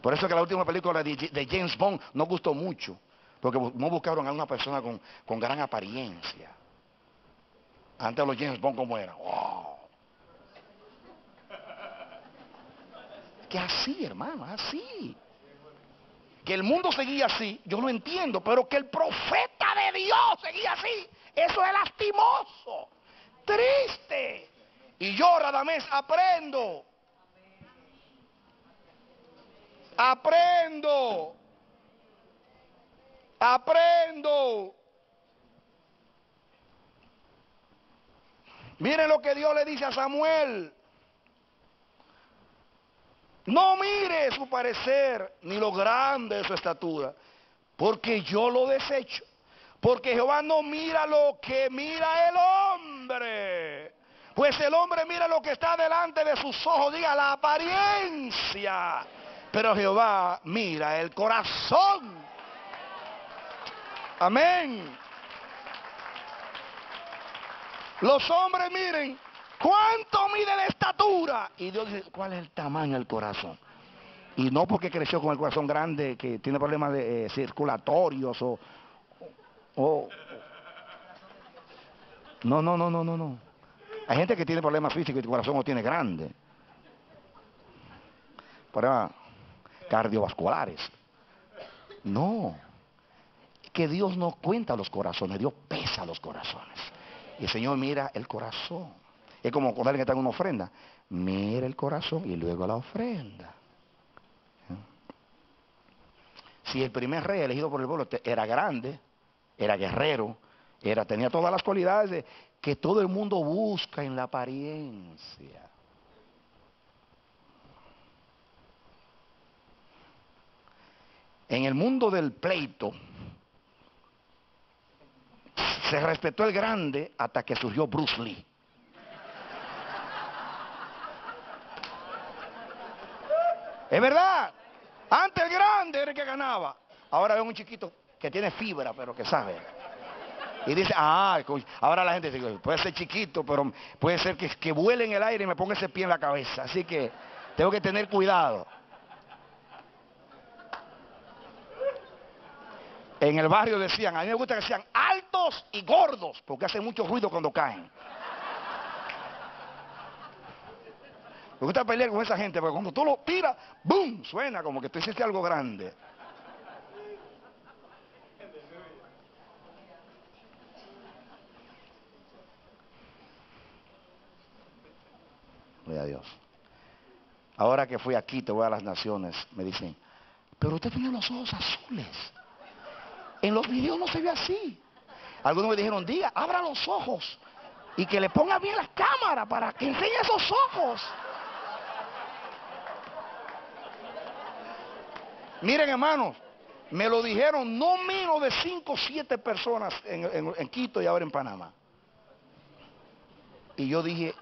Por eso que la última película de, James Bond no gustó mucho, porque no buscaron a una persona con, gran apariencia. Antes los James Bond como era. Wow. Que así, hermano, así. Que el mundo seguía así, yo no entiendo, pero que el profeta de Dios seguía así, eso es lastimoso, triste. Y yo, Radamés, aprendo Aprendo. Aprendo. Miren lo que Dios le dice a Samuel. No mire su parecer ni lo grande de su estatura, porque yo lo desecho. Porque Jehová no mira lo que mira el hombre. Pues el hombre mira lo que está delante de sus ojos, diga la apariencia pero Jehová mira el corazón. Amén. Los hombres miren cuánto mide la estatura. Y Dios dice, ¿cuál es el tamaño del corazón? Y no porque creció con el corazón grande, que tiene problemas eh, circulatorios o, o... No, no, no, no, no, no. Hay gente que tiene problemas físicos y el corazón no tiene grande. Pero cardiovasculares. No. Que Dios no cuenta los corazones, Dios pesa los corazones. Y el Señor mira el corazón. Es como cuando alguien está en una ofrenda. Mira el corazón y luego la ofrenda. Si el primer rey elegido por el pueblo era grande, era guerrero, era, tenía todas las cualidades que todo el mundo busca en la apariencia. En el mundo del pleito, se respetó el grande hasta que surgió Bruce Lee. Es verdad. Antes el grande era el que ganaba. Ahora ve un chiquito que tiene fibra, pero que sabe. Y dice, ah, ahora la gente dice, puede ser chiquito, pero puede ser que, que vuele en el aire y me ponga ese pie en la cabeza. Así que tengo que tener cuidado. En el barrio decían, a mí me gusta que sean altos y gordos, porque hacen mucho ruido cuando caen. Me gusta pelear con esa gente, porque cuando tú lo tiras, ¡boom! Suena como que tú hiciste algo grande. Gloria a Dios. Ahora que fui aquí, te voy a las naciones, me dicen, pero usted tiene los ojos azules. En los videos no se ve así. Algunos me dijeron, diga, abra los ojos y que le ponga bien la cámara para que enseñe esos ojos. Miren hermanos, me lo dijeron no menos de 5 o 7 personas en, Quito y ahora en Panamá. Y yo dije,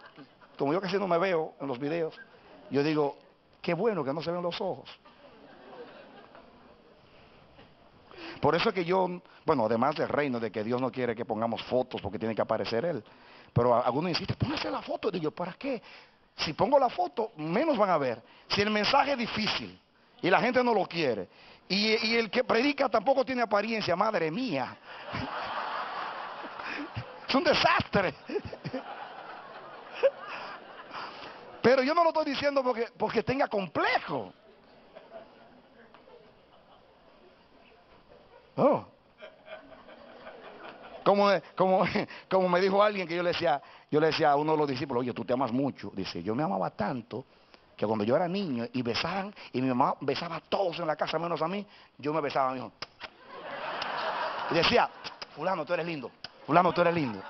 como yo casi no me veo en los videos, yo digo, qué bueno que no se ven los ojos. Por eso es que yo, bueno, además del reino, de que Dios no quiere que pongamos fotos porque tiene que aparecer Él. Pero algunos insisten, póngase la foto. Digo, ¿para qué? Si pongo la foto, menos van a ver. Si el mensaje es difícil y la gente no lo quiere, y, y el que predica tampoco tiene apariencia, madre mía. es un desastre. Pero yo no lo estoy diciendo porque, porque tenga complejo. Oh. Como, como, me dijo alguien que yo le decía, yo le decía a uno de los discípulos, oye, tú te amas mucho. Dice, yo me amaba tanto que cuando yo era niño y besaban, y mi mamá besaba a todos en la casa menos a mí, yo me besaba a mi hijo. Y decía, fulano, tú eres lindo, fulano, tú eres lindo.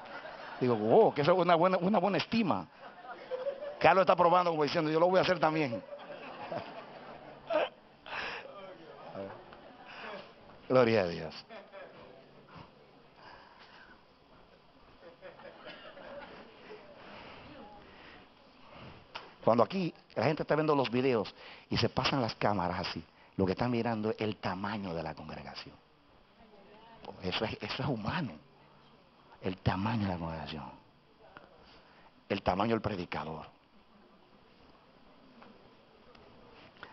Digo, oh, que eso es una buena, una buena estima. Carlos está probando como diciendo, yo lo voy a hacer también. Gloria a Dios. Cuando aquí la gente está viendo los videos y se pasan las cámaras así, lo que están mirando es el tamaño de la congregación. Eso es, eso es humano. El tamaño de la congregación. El tamaño del predicador.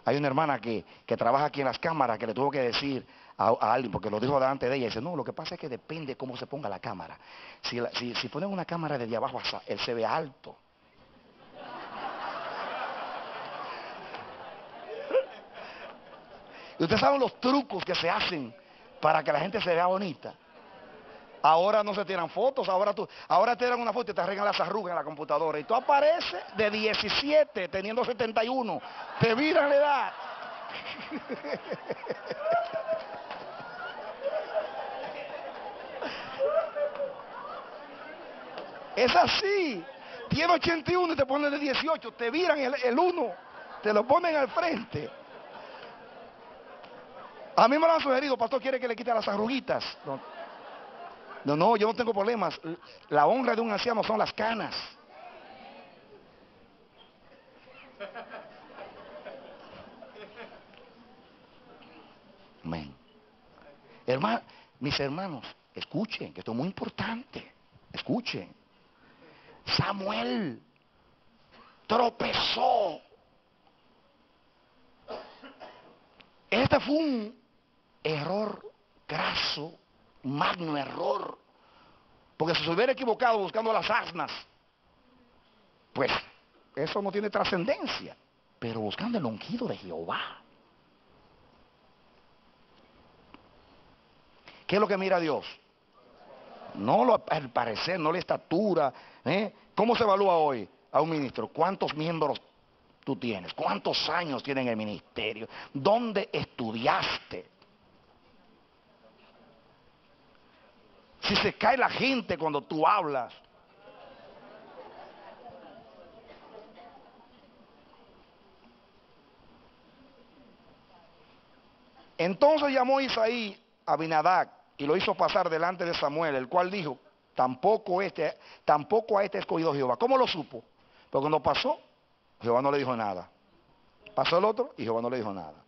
Hay una hermana que, que trabaja aquí en las cámaras que le tuvo que decir a, alguien, porque lo dijo delante de ella, y dice, no, lo que pasa es que depende cómo se ponga la cámara. Si, si, si ponen una cámara desde abajo, él se ve alto. Y ustedes saben los trucos que se hacen para que la gente se vea bonita. Ahora no se tiran fotos, ahora tú, ahora te dan una foto y te arreglan las arrugas en la computadora. Y tú apareces de 17 teniendo 71. Te miran la edad. Es así. Tiene 81 y te ponen de 18. Te viran el, el 1. Te lo ponen al frente. A mí me lo han sugerido, pastor, quiere que le quite las arruguitas. No, no, yo no tengo problemas. La honra de un anciano son las canas. Amén. Hermano, mis hermanos, escuchen, que esto es muy importante. Escuchen. Samuel tropezó. Este fue un error graso, magno error. Porque si se hubiera equivocado buscando las asnas, pues eso no tiene trascendencia. Pero buscando el ungido de Jehová. ¿Qué es lo que mira Dios? No lo, el parecer, no la estatura. ¿eh? ¿Cómo se evalúa hoy a un ministro? ¿Cuántos miembros tú tienes? ¿Cuántos años tienen el ministerio? ¿Dónde estudiaste? Si se cae la gente cuando tú hablas. Entonces llamó Isaí a Abinadab y lo hizo pasar delante de Samuel, el cual dijo, tampoco, este, tampoco a este escogido Jehová. ¿Cómo lo supo? Porque cuando pasó, Jehová no le dijo nada. Pasó el otro y Jehová no le dijo nada.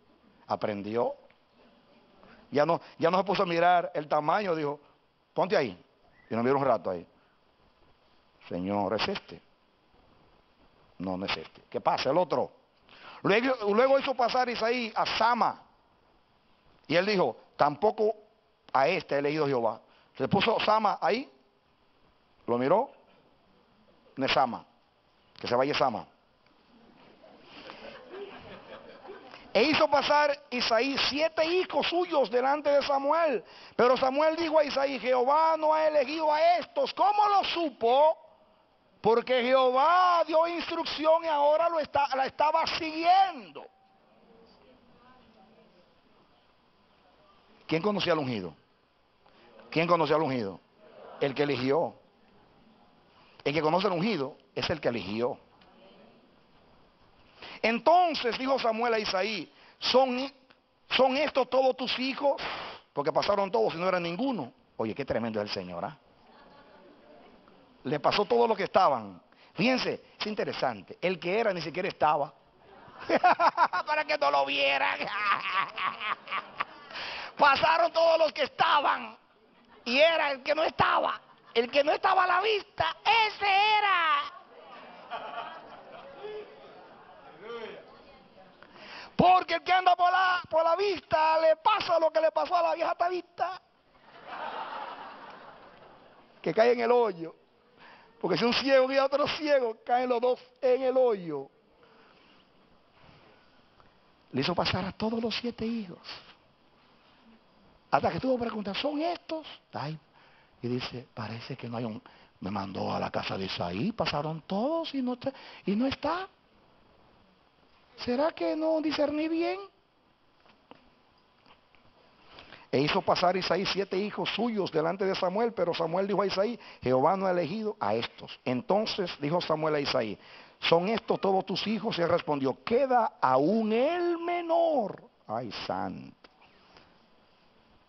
Aprendió. Ya no, ya se puso a mirar el tamaño, dijo, ponte ahí. Y nos vieron un rato ahí. Señor, ¿es este? No, no es este. ¿Qué pasa? El otro. Luego, luego hizo pasar Isaí a Sama. Y él dijo, tampoco a este he elegido Jehová. Se puso Sama ahí, lo miró, no es Sama, que se vaya Sama. E hizo pasar Isaí siete hijos suyos delante de Samuel. Pero Samuel dijo a Isaí, Jehová no ha elegido a estos. ¿Cómo lo supo? Porque Jehová dio instrucción y ahora lo está, la estaba siguiendo. ¿Quién conocía al ungido? ¿Quién conocía al ungido? El que eligió. El que conoce al ungido es el que eligió. Entonces dijo Samuel a Isaí, ¿son, ¿son estos todos tus hijos? Porque pasaron todos y no era ninguno. Oye, qué tremendo es el Señor, ¿ah? Le pasó todo lo que estaban. Fíjense, es interesante. El que era ni siquiera estaba. Para que no lo vieran. Pasaron todos los que estaban. Y era el que no estaba. El que no estaba a la vista. Ese era. Porque el que anda por la, por la vista le pasa lo que le pasó a la vieja Tabita. Que cae en el hoyo. Porque si un ciego y otro ciego, caen los dos en el hoyo. Le hizo pasar a todos los siete hijos. Hasta que tuvo que preguntar, ¿son estos? Ay, y dice, parece que no hay un... Me mandó a la casa de Isaí, pasaron todos y no, y no está. ¿Será que no discerní bien? E hizo pasar Isaí siete hijos suyos delante de Samuel, pero Samuel dijo a Isaí, Jehová no ha elegido a estos. Entonces dijo Samuel a Isaí, ¿son estos todos tus hijos? Y él respondió, queda aún el menor. Ay, santo.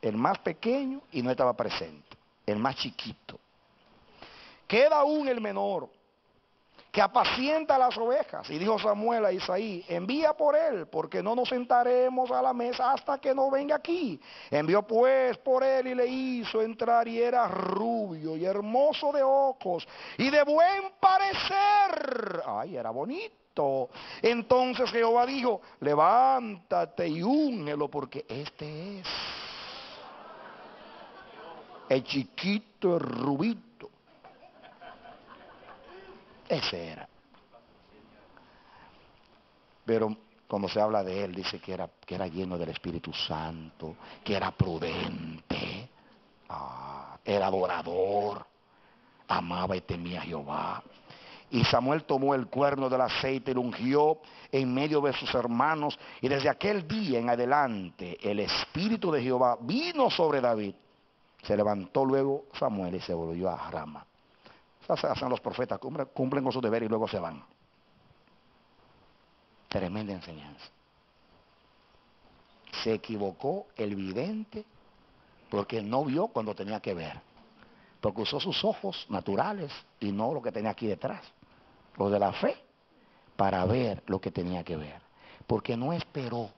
El más pequeño y no estaba presente. El más chiquito. Queda aún el menor que apacienta las ovejas. Y dijo Samuel a Isaí, envía por él, porque no nos sentaremos a la mesa hasta que no venga aquí. Envió pues por él y le hizo entrar y era rubio y hermoso de ojos y de buen parecer. Ay, era bonito. Entonces Jehová dijo, levántate y úngelo porque este es el chiquito, el rubito ese era. Pero cuando se habla de él, dice que era, que era lleno del Espíritu Santo, que era prudente, ah, era adorador, amaba y temía a Jehová. Y Samuel tomó el cuerno del aceite y lo ungió en medio de sus hermanos. Y desde aquel día en adelante el Espíritu de Jehová vino sobre David. Se levantó luego Samuel y se volvió a Rama hacen los profetas, cumplen con su deber y luego se van. Tremenda enseñanza. Se equivocó el vidente porque no vio cuando tenía que ver. Porque usó sus ojos naturales y no lo que tenía aquí detrás. Lo de la fe para ver lo que tenía que ver. Porque no esperó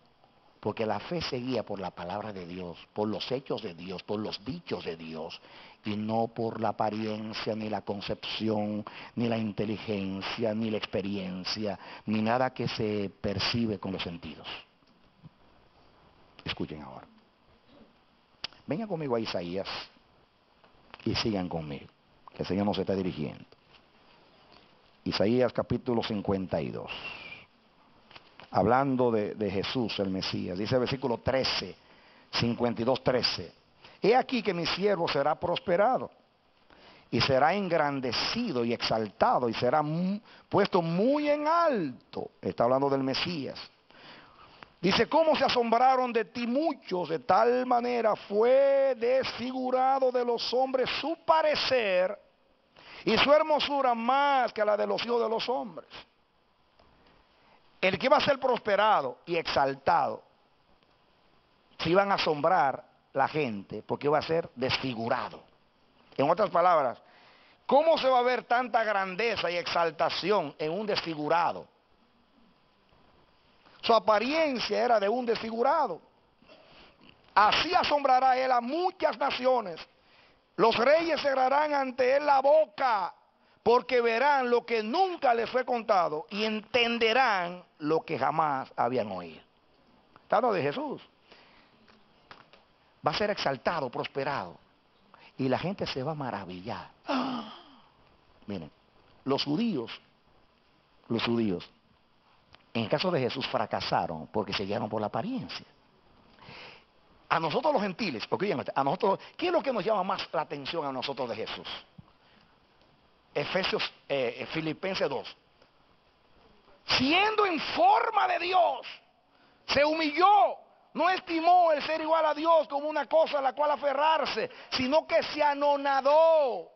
porque la fe seguía por la palabra de Dios, por los hechos de Dios, por los dichos de Dios, y no por la apariencia, ni la concepción, ni la inteligencia, ni la experiencia, ni nada que se percibe con los sentidos. Escuchen ahora. Vengan conmigo a Isaías y sigan conmigo, que el Señor nos está dirigiendo. Isaías capítulo 52 hablando de, Jesús, el Mesías. Dice el versículo 13, 52, 13. He aquí que mi siervo será prosperado y será engrandecido y exaltado y será puesto muy en alto. Está hablando del Mesías. Dice, ¿cómo se asombraron de ti muchos? De tal manera fue desfigurado de los hombres su parecer y su hermosura más que la de los hijos de los hombres. El que iba a ser prosperado y exaltado, se iban a asombrar la gente porque iba a ser desfigurado. En otras palabras, ¿cómo se va a ver tanta grandeza y exaltación en un desfigurado? Su apariencia era de un desfigurado. Así asombrará él a muchas naciones. Los reyes cerrarán ante él la boca porque verán lo que nunca les fue contado y entenderán lo que jamás habían oído. Está de Jesús. Va a ser exaltado, prosperado. Y la gente se va a maravillar. Miren, los judíos, los judíos, en el caso de Jesús fracasaron porque se guiaron por la apariencia. A nosotros los gentiles, porque a nosotros, ¿qué es lo que nos llama más la atención a nosotros de Jesús? Efesios, eh, Filipenses 2. Siendo en forma de Dios, se humilló, no estimó el ser igual a Dios como una cosa a la cual aferrarse, sino que se anonadó,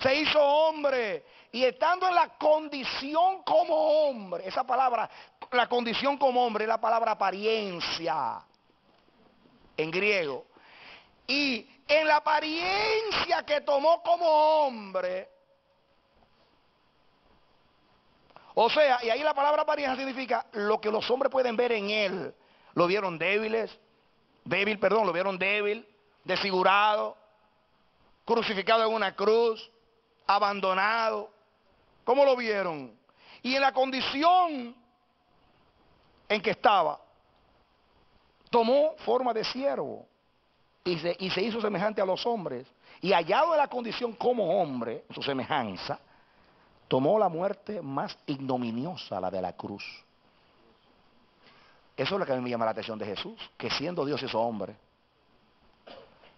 se hizo hombre y estando en la condición como hombre, esa palabra, la condición como hombre es la palabra apariencia en griego. Y en la apariencia que tomó como hombre, O sea, y ahí la palabra apariencia significa lo que los hombres pueden ver en él. Lo vieron débiles, débil, perdón, lo vieron débil, desfigurado, crucificado en una cruz, abandonado. ¿Cómo lo vieron? Y en la condición en que estaba, tomó forma de siervo y se, y se hizo semejante a los hombres. Y hallado en la condición como hombre, su semejanza, tomó la muerte más ignominiosa, la de la cruz. Eso es lo que a mí me llama la atención de Jesús, que siendo Dios hizo hombre.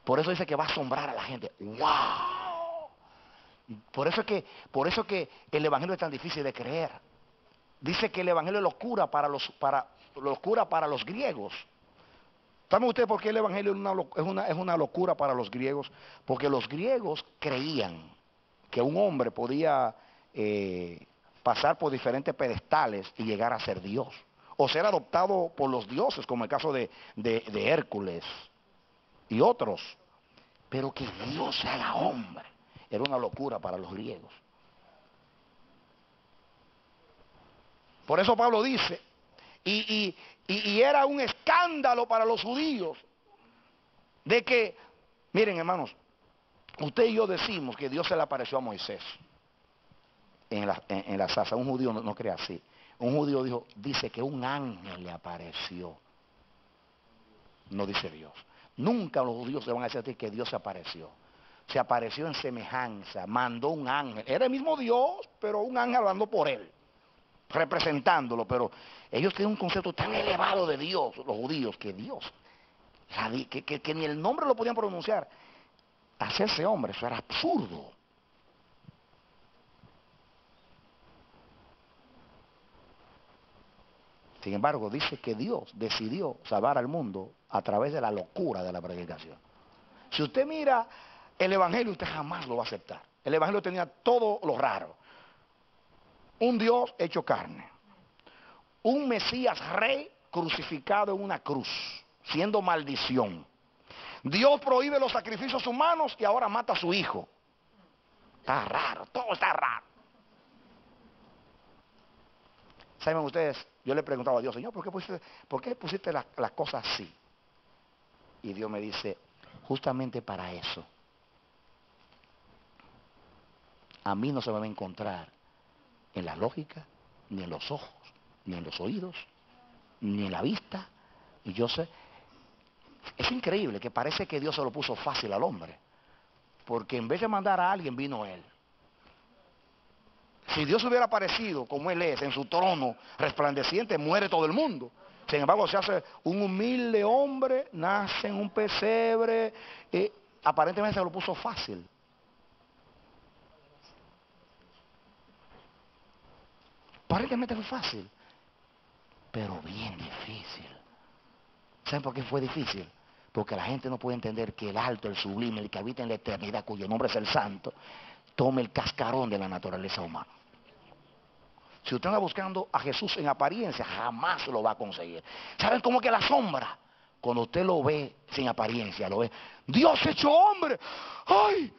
Por eso dice que va a asombrar a la gente. ¡Wow! Por eso es que, por eso que el Evangelio es tan difícil de creer. Dice que el Evangelio es locura para los, para, locura para los griegos. ¿Saben ustedes por qué el Evangelio es una, es una locura para los griegos? Porque los griegos creían que un hombre podía eh, pasar por diferentes pedestales y llegar a ser Dios. O ser adoptado por los dioses, como el caso de, Hércules y otros. Pero que Dios se haga hombre. Era una locura para los griegos. Por eso Pablo dice, y, y, era un escándalo para los judíos de que, miren hermanos, usted y yo decimos que Dios se le apareció a Moisés en la, en, la salsa. Un judío no, cree así. Un judío dijo, dice que un ángel le apareció. No dice Dios. Nunca los judíos se van a decir que Dios se apareció. Se apareció en semejanza, mandó un ángel. Era el mismo Dios, pero un ángel hablando por él representándolo, pero ellos tienen un concepto tan elevado de Dios, los judíos, que Dios, que, ni el nombre lo podían pronunciar. Hacerse hombre, eso era absurdo. Sin embargo, dice que Dios decidió salvar al mundo a través de la locura de la predicación. Si usted mira el Evangelio, usted jamás lo va a aceptar. El Evangelio tenía todo lo raro un Dios hecho carne, un Mesías rey crucificado en una cruz, siendo maldición. Dios prohíbe los sacrificios humanos y ahora mata a su hijo. Está raro, todo está raro. ¿Saben ustedes? Yo le preguntaba a Dios, Señor, ¿por qué pusiste, por qué pusiste cosas así? Y Dios me dice, justamente para eso. A mí no se me va a encontrar en la lógica, ni en los ojos, ni en los oídos, ni en la vista. Y yo sé, es increíble que parece que Dios se lo puso fácil al hombre, porque en vez de mandar a alguien vino él. Si Dios hubiera aparecido como Él es, en su trono resplandeciente, muere todo el mundo. Sin embargo, se hace un humilde hombre, nace en un pesebre, y aparentemente se lo puso fácil. Aparentemente fue fácil, pero bien difícil. ¿Saben por qué fue difícil? Porque la gente no puede entender que el alto, el sublime, el que habita en la eternidad, cuyo nombre es el santo, tome el cascarón de la naturaleza humana. Si usted anda buscando a Jesús en apariencia, jamás lo va a conseguir. ¿Saben cómo que la sombra? Cuando usted lo ve sin apariencia, lo ve. Dios hecho hombre. ¡Ay!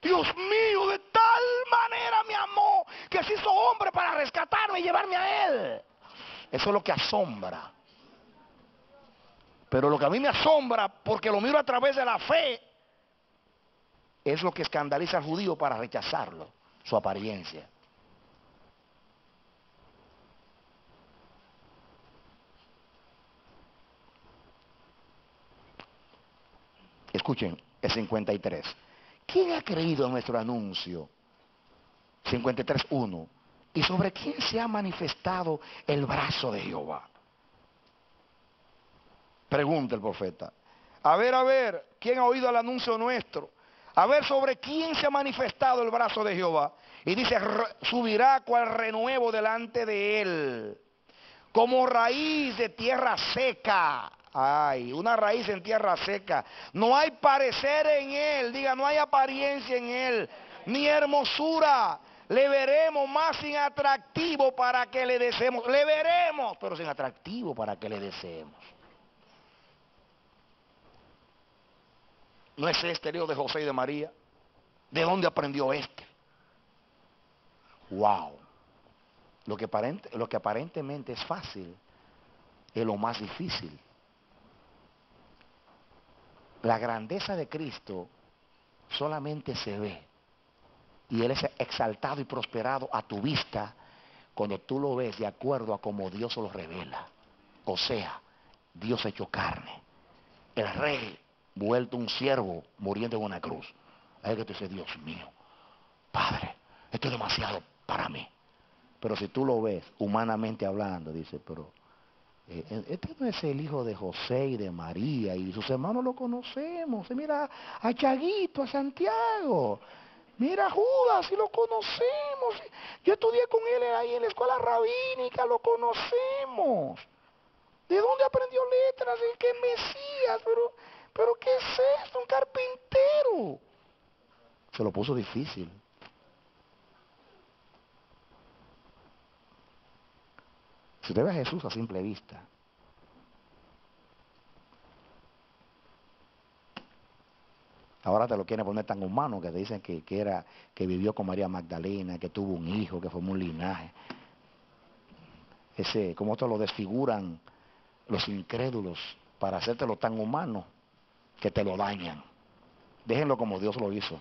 Dios mío, de tal manera me amó que se hizo hombre para rescatarme y llevarme a Él. Eso es lo que asombra. Pero lo que a mí me asombra, porque lo miro a través de la fe, es lo que escandaliza al judío para rechazarlo, su apariencia. Escuchen, el 53. ¿Quién ha creído en nuestro anuncio? 53.1. ¿Y sobre quién se ha manifestado el brazo de Jehová? Pregunta el profeta. A ver, a ver, ¿quién ha oído el anuncio nuestro? A ver sobre quién se ha manifestado el brazo de Jehová. Y dice, subirá cual renuevo delante de él, como raíz de tierra seca. Ay, una raíz en tierra seca. No hay parecer en él, diga, no hay apariencia en él, ni hermosura. Le veremos más sin atractivo para que le deseemos. Le veremos, pero sin atractivo para que le deseemos. ¿No es este el de José y de María? ¿De dónde aprendió este? Wow. Lo que, lo que aparentemente es fácil es lo más difícil. La grandeza de Cristo solamente se ve y Él es exaltado y prosperado a tu vista cuando tú lo ves de acuerdo a como Dios lo revela. O sea, Dios hecho carne. El rey vuelto un siervo muriendo en una cruz. Ahí que tú dices, Dios mío, Padre, esto es demasiado para mí. Pero si tú lo ves humanamente hablando, dice, pero eh, eh, este no es el hijo de José y de María y sus hermanos lo conocemos. Mira a Chaguito, a Santiago. Mira a Judas, y lo conocemos. Yo estudié con él ahí en la escuela rabínica, lo conocemos. ¿De dónde aprendió letras? ¿En qué Mesías? Pero, pero ¿qué es esto? Un carpintero. Se lo puso difícil. Si usted ve a Jesús a simple vista, ahora te lo quieren poner tan humano que te dicen que, que, era, que vivió con María Magdalena, que tuvo un hijo, que formó un linaje. Ese, como te lo desfiguran los incrédulos para hacértelo tan humano que te lo dañan. Déjenlo como Dios lo hizo.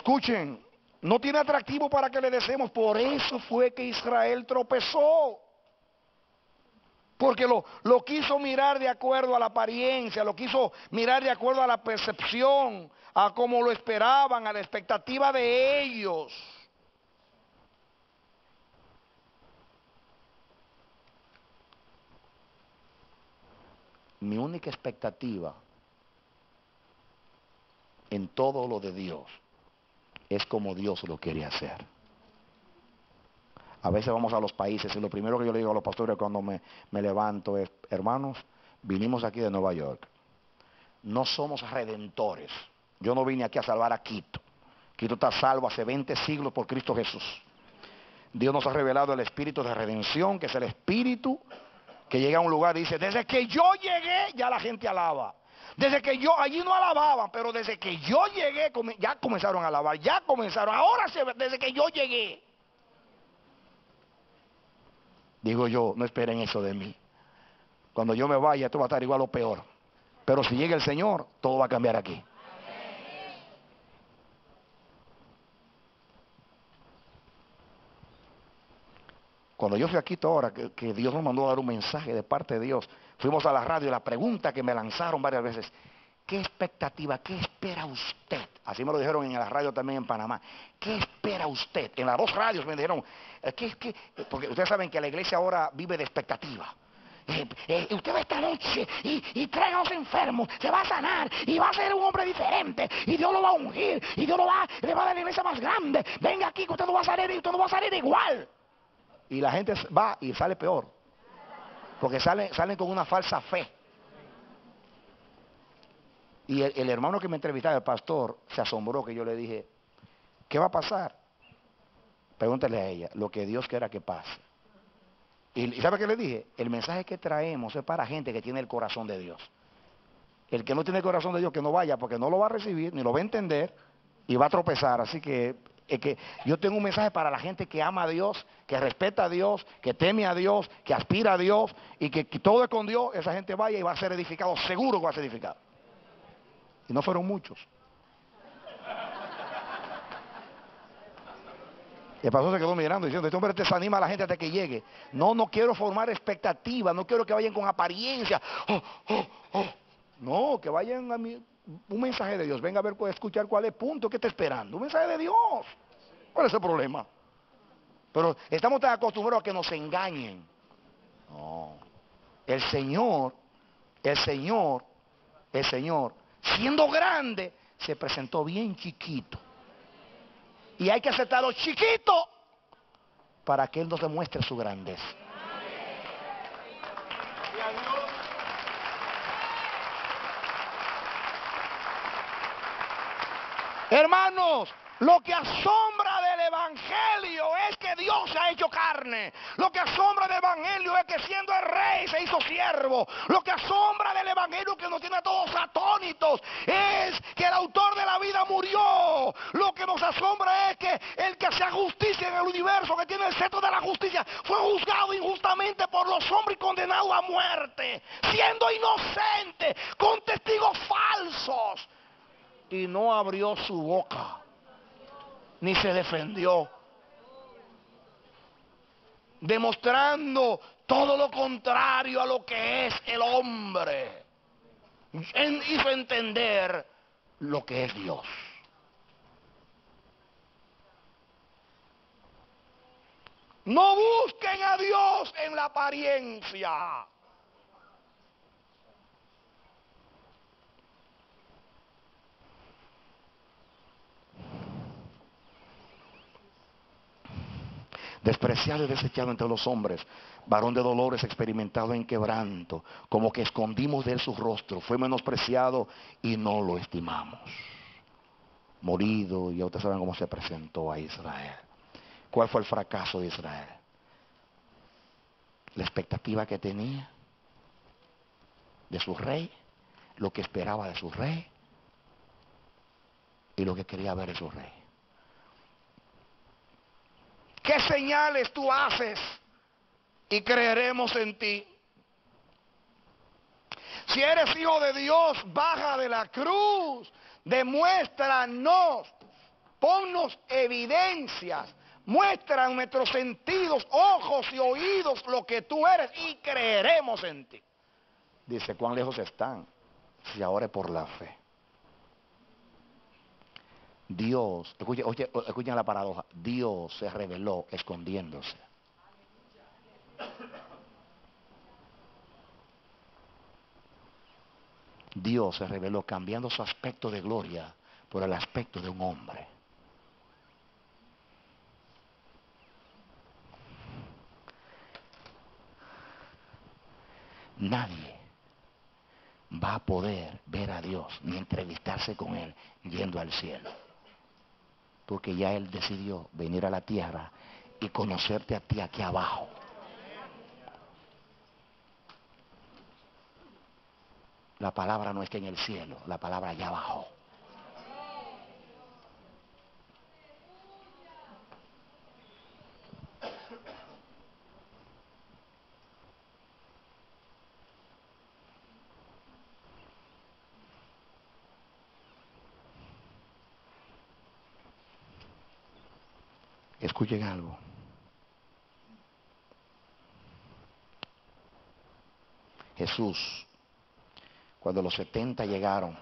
Escuchen, no tiene atractivo para que le deseemos. Por eso fue que Israel tropezó. Porque lo, lo, quiso mirar de acuerdo a la apariencia, lo quiso mirar de acuerdo a la percepción, a cómo lo esperaban, a la expectativa de ellos. Mi única expectativa en todo lo de Dios es como Dios lo quiere hacer. A veces vamos a los países y lo primero que yo le digo a los pastores cuando me, me levanto es, hermanos, vinimos aquí de Nueva York. No somos redentores. Yo no vine aquí a salvar a Quito. Quito está salvo hace 20 siglos por Cristo Jesús. Dios nos ha revelado el espíritu de redención, que es el espíritu que llega a un lugar y dice, desde que yo llegué ya la gente alaba. Desde que yo, allí no alababan, pero desde que yo llegué, ya comenzaron a alabar, ya comenzaron, ahora se desde que yo llegué. Digo yo, no esperen eso de mí. Cuando yo me vaya, esto va a estar igual o peor. Pero si llega el Señor, todo va a cambiar aquí. Cuando yo fui aquí ahora, que, que, Dios nos mandó a dar un mensaje de parte de Dios, fuimos a la radio y la pregunta que me lanzaron varias veces, ¿qué expectativa, qué espera usted? Así me lo dijeron en la radio también en Panamá. ¿Qué espera usted? En las dos radios me dijeron, ¿qué, qué? porque ustedes saben que la iglesia ahora vive de expectativa. Eh, eh, usted va esta noche y, y trae a los enfermos, se va a sanar y va a ser un hombre diferente y Dios lo va a ungir y Dios lo va, le va a dar la iglesia más grande. Venga aquí que usted no va a salir, usted no va a salir igual y la gente va y sale peor. Porque salen, salen con una falsa fe. Y el, hermano que me entrevistaba, el pastor, se asombró que yo le dije, ¿qué va a pasar? Pregúntale a ella, lo que Dios quiera que pase. Y, ¿y sabe qué le dije? El mensaje que traemos es para gente que tiene el corazón de Dios. El que no tiene el corazón de Dios, que no vaya, porque no lo va a recibir, ni lo va a entender, y va a tropezar. Así que que yo tengo un mensaje para la gente que ama a Dios, que respeta a Dios, que teme a Dios, que aspira a Dios y que, todo es con Dios, esa gente vaya y va a ser edificado, seguro que va a ser edificado. Y no fueron muchos. El pastor se quedó mirando diciendo, este hombre desanima a la gente hasta que llegue. No, no quiero formar expectativas, no quiero que vayan con apariencia. Oh, oh, oh. No, que vayan a mi, un mensaje de Dios, venga a ver, escuchar cuál es el punto que está esperando. Un mensaje de Dios. ¿Cuál es el problema? Pero estamos tan acostumbrados a que nos engañen. No. El Señor, el Señor, el Señor, siendo grande, se presentó bien chiquito. Y hay que aceptarlo chiquito para que Él nos demuestre su grandeza. Hermanos, lo que asombra del Evangelio es que Dios se ha hecho carne. Lo que asombra del Evangelio es que siendo el rey se hizo siervo. Lo que asombra del Evangelio que nos tiene a todos atónitos es que el autor de la vida murió. Lo que nos asombra es que el que hace justicia en el universo, que tiene el centro de la justicia, fue juzgado injustamente por los hombres y condenado a muerte. Siendo inocente, con testigos falsos y no abrió su boca, ni se defendió, demostrando todo lo contrario a lo que es el hombre. hizo entender lo que es Dios. No busquen a Dios en la apariencia. Despreciado y desechado entre los hombres, varón de dolores, experimentado en quebranto, como que escondimos de él su rostro, fue menospreciado y no lo estimamos. Morido, y ustedes saben cómo se presentó a Israel. ¿Cuál fue el fracaso de Israel? La expectativa que tenía de su rey, lo que esperaba de su rey y lo que quería ver de su rey. ¿Qué señales tú haces y creeremos en ti? Si eres hijo de Dios, baja de la cruz, demuéstranos, ponnos evidencias, muestra nuestros sentidos, ojos y oídos lo que tú eres y creeremos en ti. Dice, ¿cuán lejos están? Si ahora es por la fe. Dios, escuchen, la paradoja, Dios se reveló escondiéndose. Dios se reveló cambiando su aspecto de gloria por el aspecto de un hombre. Nadie va a poder ver a Dios ni entrevistarse con Él yendo al cielo porque ya Él decidió venir a la tierra y conocerte a ti aquí abajo. La palabra no está en el cielo, la palabra allá abajo. Escuchen algo. Jesús, cuando los 70 llegaron,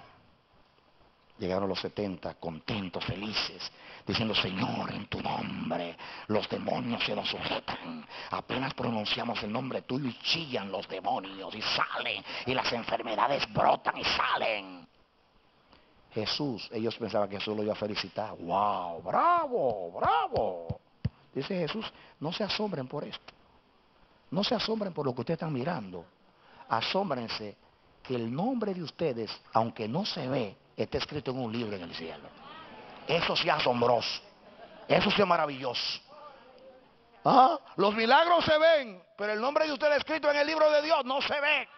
llegaron los 70 contentos, felices, diciendo, Señor, en tu nombre los demonios se nos sujetan. Apenas pronunciamos el nombre tuyo y chillan los demonios y salen y las enfermedades brotan y salen. Jesús, ellos pensaban que Jesús lo iba a felicitar. ¡Wow! ¡Bravo! ¡Bravo! Dice Jesús, no se asombren por esto. No se asombren por lo que ustedes están mirando. Asómbrense que el nombre de ustedes, aunque no se ve, está escrito en un libro en el cielo. Eso sí asombroso. Eso sí maravilloso. ¿Ah? Los milagros se ven, pero el nombre de ustedes escrito en el libro de Dios no se ve.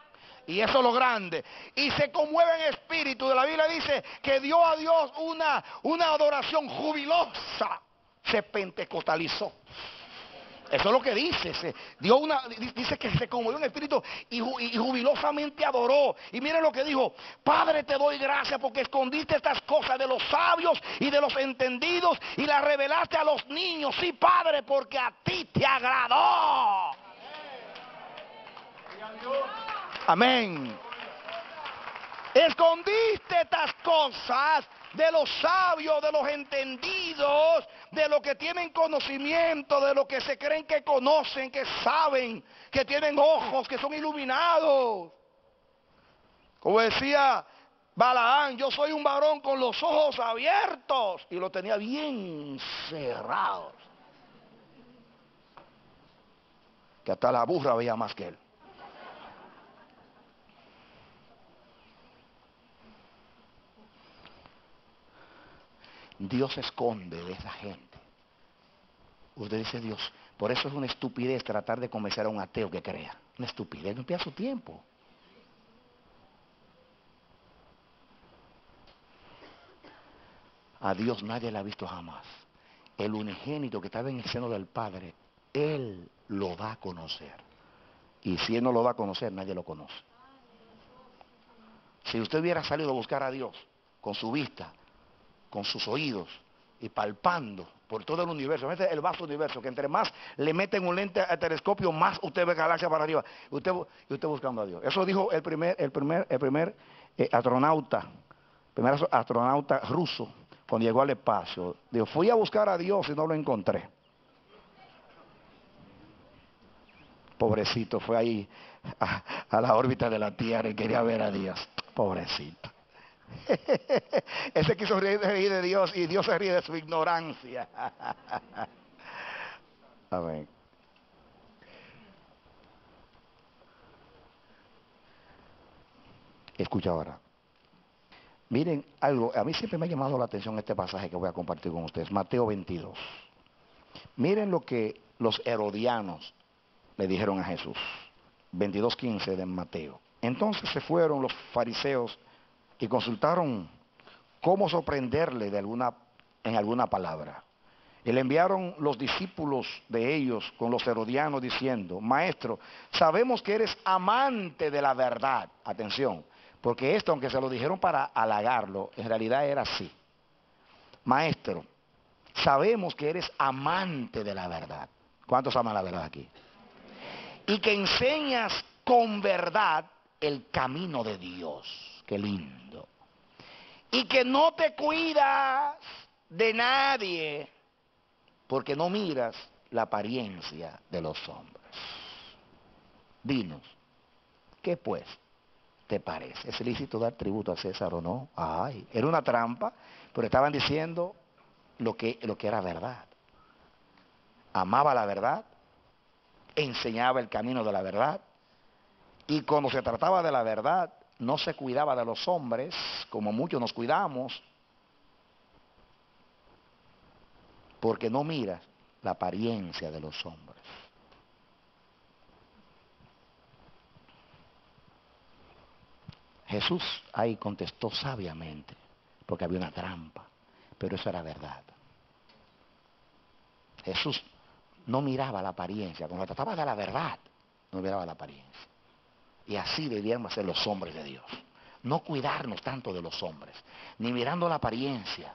Y eso es lo grande. Y se conmueve en espíritu. De la Biblia dice que dio a Dios una, una adoración jubilosa. Se pentecostalizó. Eso es lo que dice. Se una, dice que se conmovió en espíritu y, y, jubilosamente adoró. Y miren lo que dijo. Padre, te doy gracias porque escondiste estas cosas de los sabios y de los entendidos y las revelaste a los niños. Sí, Padre, porque a ti te agradó. Amén. Escondiste estas cosas de los sabios, de los entendidos, de los que tienen conocimiento, de los que se creen que conocen, que saben, que tienen ojos, que son iluminados. Como decía Balaán, yo soy un varón con los ojos abiertos y lo tenía bien cerrados. Que hasta la burra veía más que él. Dios esconde de esa gente. Usted dice Dios, por eso es una estupidez tratar de convencer a un ateo que crea. Una estupidez, no pierda su tiempo. A Dios nadie le ha visto jamás. El unigénito que estaba en el seno del Padre, Él lo da a conocer. Y si Él no lo da a conocer, nadie lo conoce. Si usted hubiera salido a buscar a Dios con su vista, con sus oídos y palpando por todo el universo. Este es el vasto universo, que entre más le meten un lente al telescopio, más usted ve galaxias para arriba. Y usted, y usted buscando a Dios. Eso dijo el primer, el primer, el primer eh, astronauta, primer astronauta ruso, cuando llegó al espacio. Dijo, fui a buscar a Dios y no lo encontré. Pobrecito, fue ahí a la órbita de la Tierra y quería ver a Dios. Pobrecito. Ese quiso reír de Dios y Dios se ríe de su ignorancia. Amén. Escucha ahora. Miren algo, a mí siempre me ha llamado la atención este pasaje que voy a compartir con ustedes, Mateo 22. Miren lo que los herodianos le dijeron a Jesús. 22.15 de Mateo. Entonces se fueron los fariseos y consultaron cómo sorprenderle de en alguna palabra. Y le enviaron los discípulos de ellos con los herodianos diciendo, Maestro, sabemos que eres amante de la verdad. Atención, porque esto, aunque se lo dijeron para halagarlo, en realidad era así. Maestro, sabemos que eres amante de la verdad. ¿Cuántos aman la verdad aquí? Y que enseñas con verdad el camino de Dios. Qué lindo. Y que no te cuidas de nadie porque no miras la apariencia de los hombres. Dinos, ¿qué pues te parece? ¿Es lícito dar tributo a César o no? Ay, era una trampa, pero estaban diciendo lo que, lo que era verdad. Amaba la verdad, enseñaba el camino de la verdad, y cuando se trataba de la verdad, no se cuidaba de los hombres, como muchos nos cuidamos, porque no miras la apariencia de los hombres. Jesús ahí contestó sabiamente, porque había una trampa, pero eso era verdad. Jesús no miraba la apariencia, cuando trataba de la verdad, no miraba la apariencia. Y así debíamos ser los hombres de Dios. No cuidarnos tanto de los hombres, ni mirando la apariencia,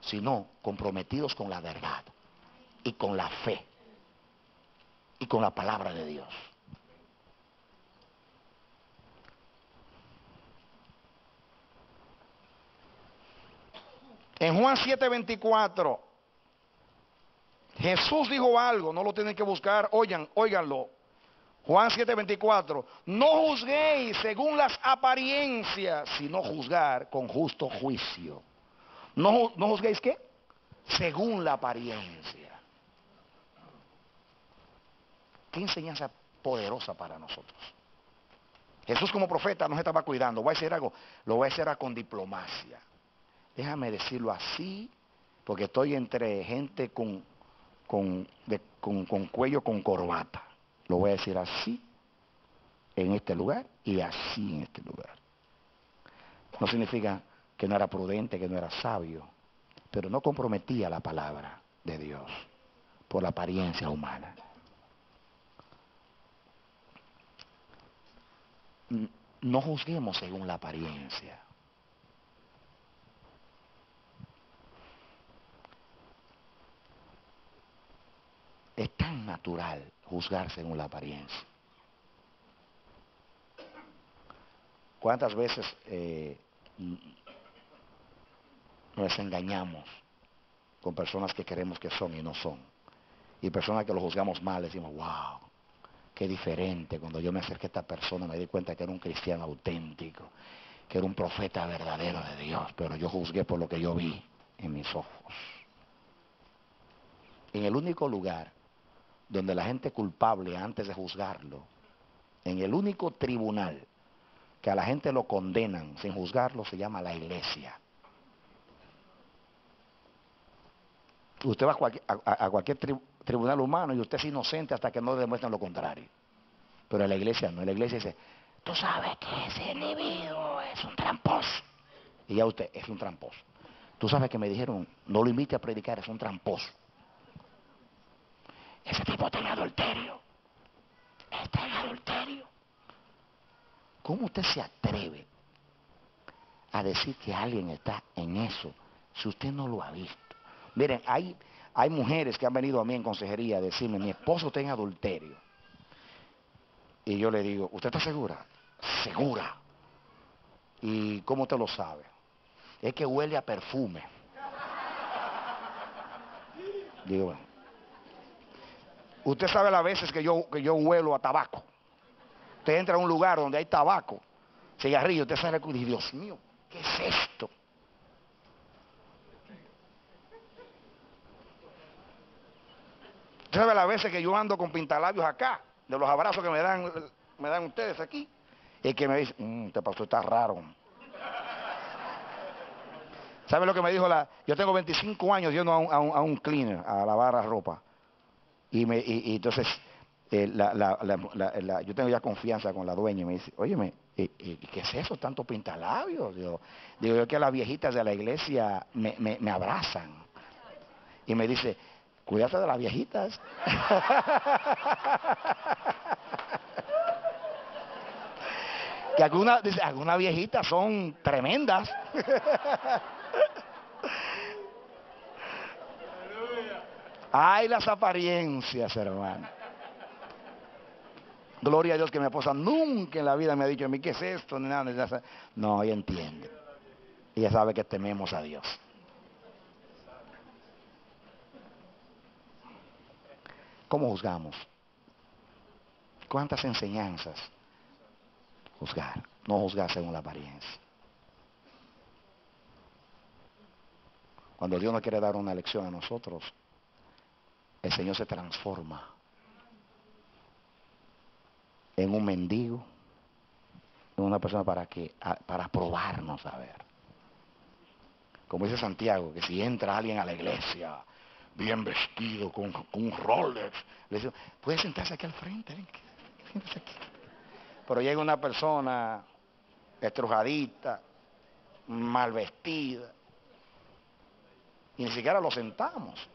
sino comprometidos con la verdad y con la fe y con la palabra de Dios. En Juan 7:24, Jesús dijo algo, no lo tienen que buscar, oigan, óiganlo. Juan 7:24, no juzguéis según las apariencias, sino juzgar con justo juicio. No, juzguéis qué? Según la apariencia. Qué enseñanza poderosa para nosotros. Jesús como profeta nos estaba cuidando. Voy a decir algo, lo voy a hacer con diplomacia. Déjame decirlo así, porque estoy entre gente con, con, con, con cuello con corbata. Lo voy a decir así en este lugar y así en este lugar. No significa que no era prudente, que no era sabio, pero no comprometía la palabra de Dios por la apariencia humana. No juzguemos según la apariencia. Es tan natural juzgar según la apariencia. ¿Cuántas veces eh, nos engañamos con personas que queremos que son y no son? Y personas que lo juzgamos mal, decimos, wow, qué diferente. Cuando yo me acerqué a esta persona me di cuenta que era un cristiano auténtico, que era un profeta verdadero de Dios, pero yo juzgué por lo que yo vi en mis ojos. En el único lugar donde la gente culpable antes de juzgarlo, en el único tribunal que a la gente lo condenan sin juzgarlo, se llama la iglesia. Usted va a cualquier, tribunal humano y usted es inocente hasta que no demuestren lo contrario. Pero en la iglesia no, en la iglesia dice, tú sabes que ese individuo es un tramposo. Y ya usted es un tramposo. Tú sabes que me dijeron, no lo invite a predicar, es un tramposo. Ese tipo está en adulterio. Está en adulterio. ¿Cómo usted se atreve a decir que alguien está en eso si usted no lo ha visto? Miren, hay, hay mujeres que han venido a mí en consejería a decirme, mi esposo está en adulterio. Y yo le digo, ¿usted está segura? Segura. ¿Y cómo usted lo sabe? Es que huele a perfume. Digo, bueno. Usted sabe las veces que yo, que yo huelo a tabaco. Usted entra a un lugar donde hay tabaco, cigarrillo, usted sale y dice, Dios mío, ¿qué es esto? ¿Sabe las veces que yo ando con pintalabios acá? De los abrazos que me dan, me dan ustedes aquí. Y que me dicen, mmm, este pastor está raro. ¿Sabe lo que me dijo la? Yo tengo 25 años yendo a un, a un, a un cleaner, a lavar la ropa. Y, me, y, entonces eh, la, la, yo tengo ya confianza con la dueña y me dice, óyeme, ¿qué es eso? Tanto pintalabios. Digo, digo yo que las viejitas de la iglesia me, me, abrazan. Y me dice, cuídate de las viejitas. que algunas, algunas viejitas son tremendas. Ay, las apariencias, hermano. Gloria a Dios que mi esposa nunca en la vida me ha dicho a mí, ¿qué es esto? No, ella entiende. Ella sabe que tememos a Dios. ¿Cómo juzgamos? ¿Cuántas enseñanzas? Juzgar, no juzgar según la apariencia. Cuando Dios no quiere dar una lección a nosotros, el Señor se transforma en un mendigo, en una persona para que para probarnos a ver. Como dice Santiago, que si entra alguien a la iglesia bien vestido, con, un Rolex, le dice, puede sentarse aquí al frente, aquí. Pero llega una persona estrujadita, mal vestida, y ni siquiera lo sentamos.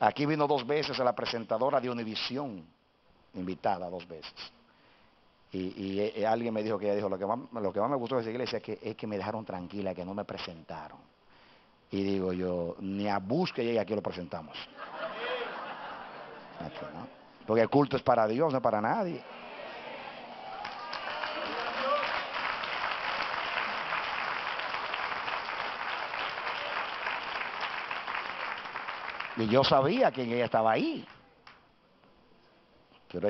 Aquí vino dos veces la presentadora de Univisión, invitada dos veces. Y, eh, alguien me dijo que ella dijo, lo que, más, lo que más me gustó de esa iglesia es que, es que me dejaron tranquila, que no me presentaron. Y digo yo, ni a busque que llegue aquí lo presentamos. Porque el culto es para Dios, no para nadie. Y yo sabía que ella estaba ahí. Pero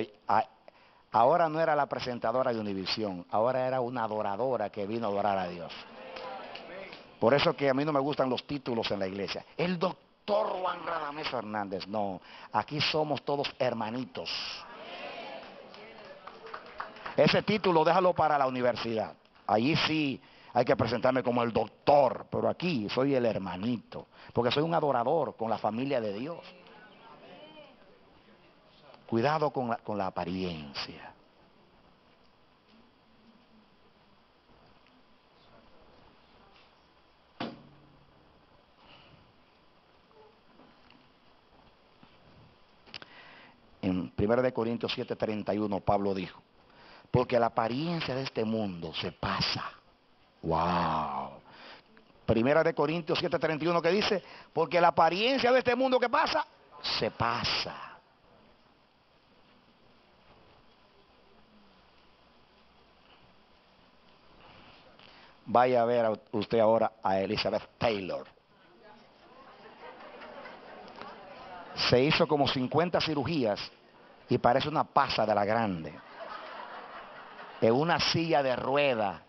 ahora no era la presentadora de Univisión, ahora era una adoradora que vino a adorar a Dios. Por eso que a mí no me gustan los títulos en la iglesia. El doctor Juan Radamés Fernández, no. Aquí somos todos hermanitos. Ese título déjalo para la universidad. Allí sí hay que presentarme como el doctor, pero aquí soy el hermanito, porque soy un adorador con la familia de Dios. Cuidado con la, apariencia. En 1 Corintios 7:31 Pablo dijo, porque la apariencia de este mundo se pasa Wow. Primera de Corintios 7:31 que dice, porque la apariencia de este mundo que pasa, se pasa. Vaya a ver usted ahora a Elizabeth Taylor. Se hizo como 50 cirugías y parece una pasa de la grande. En una silla de rueda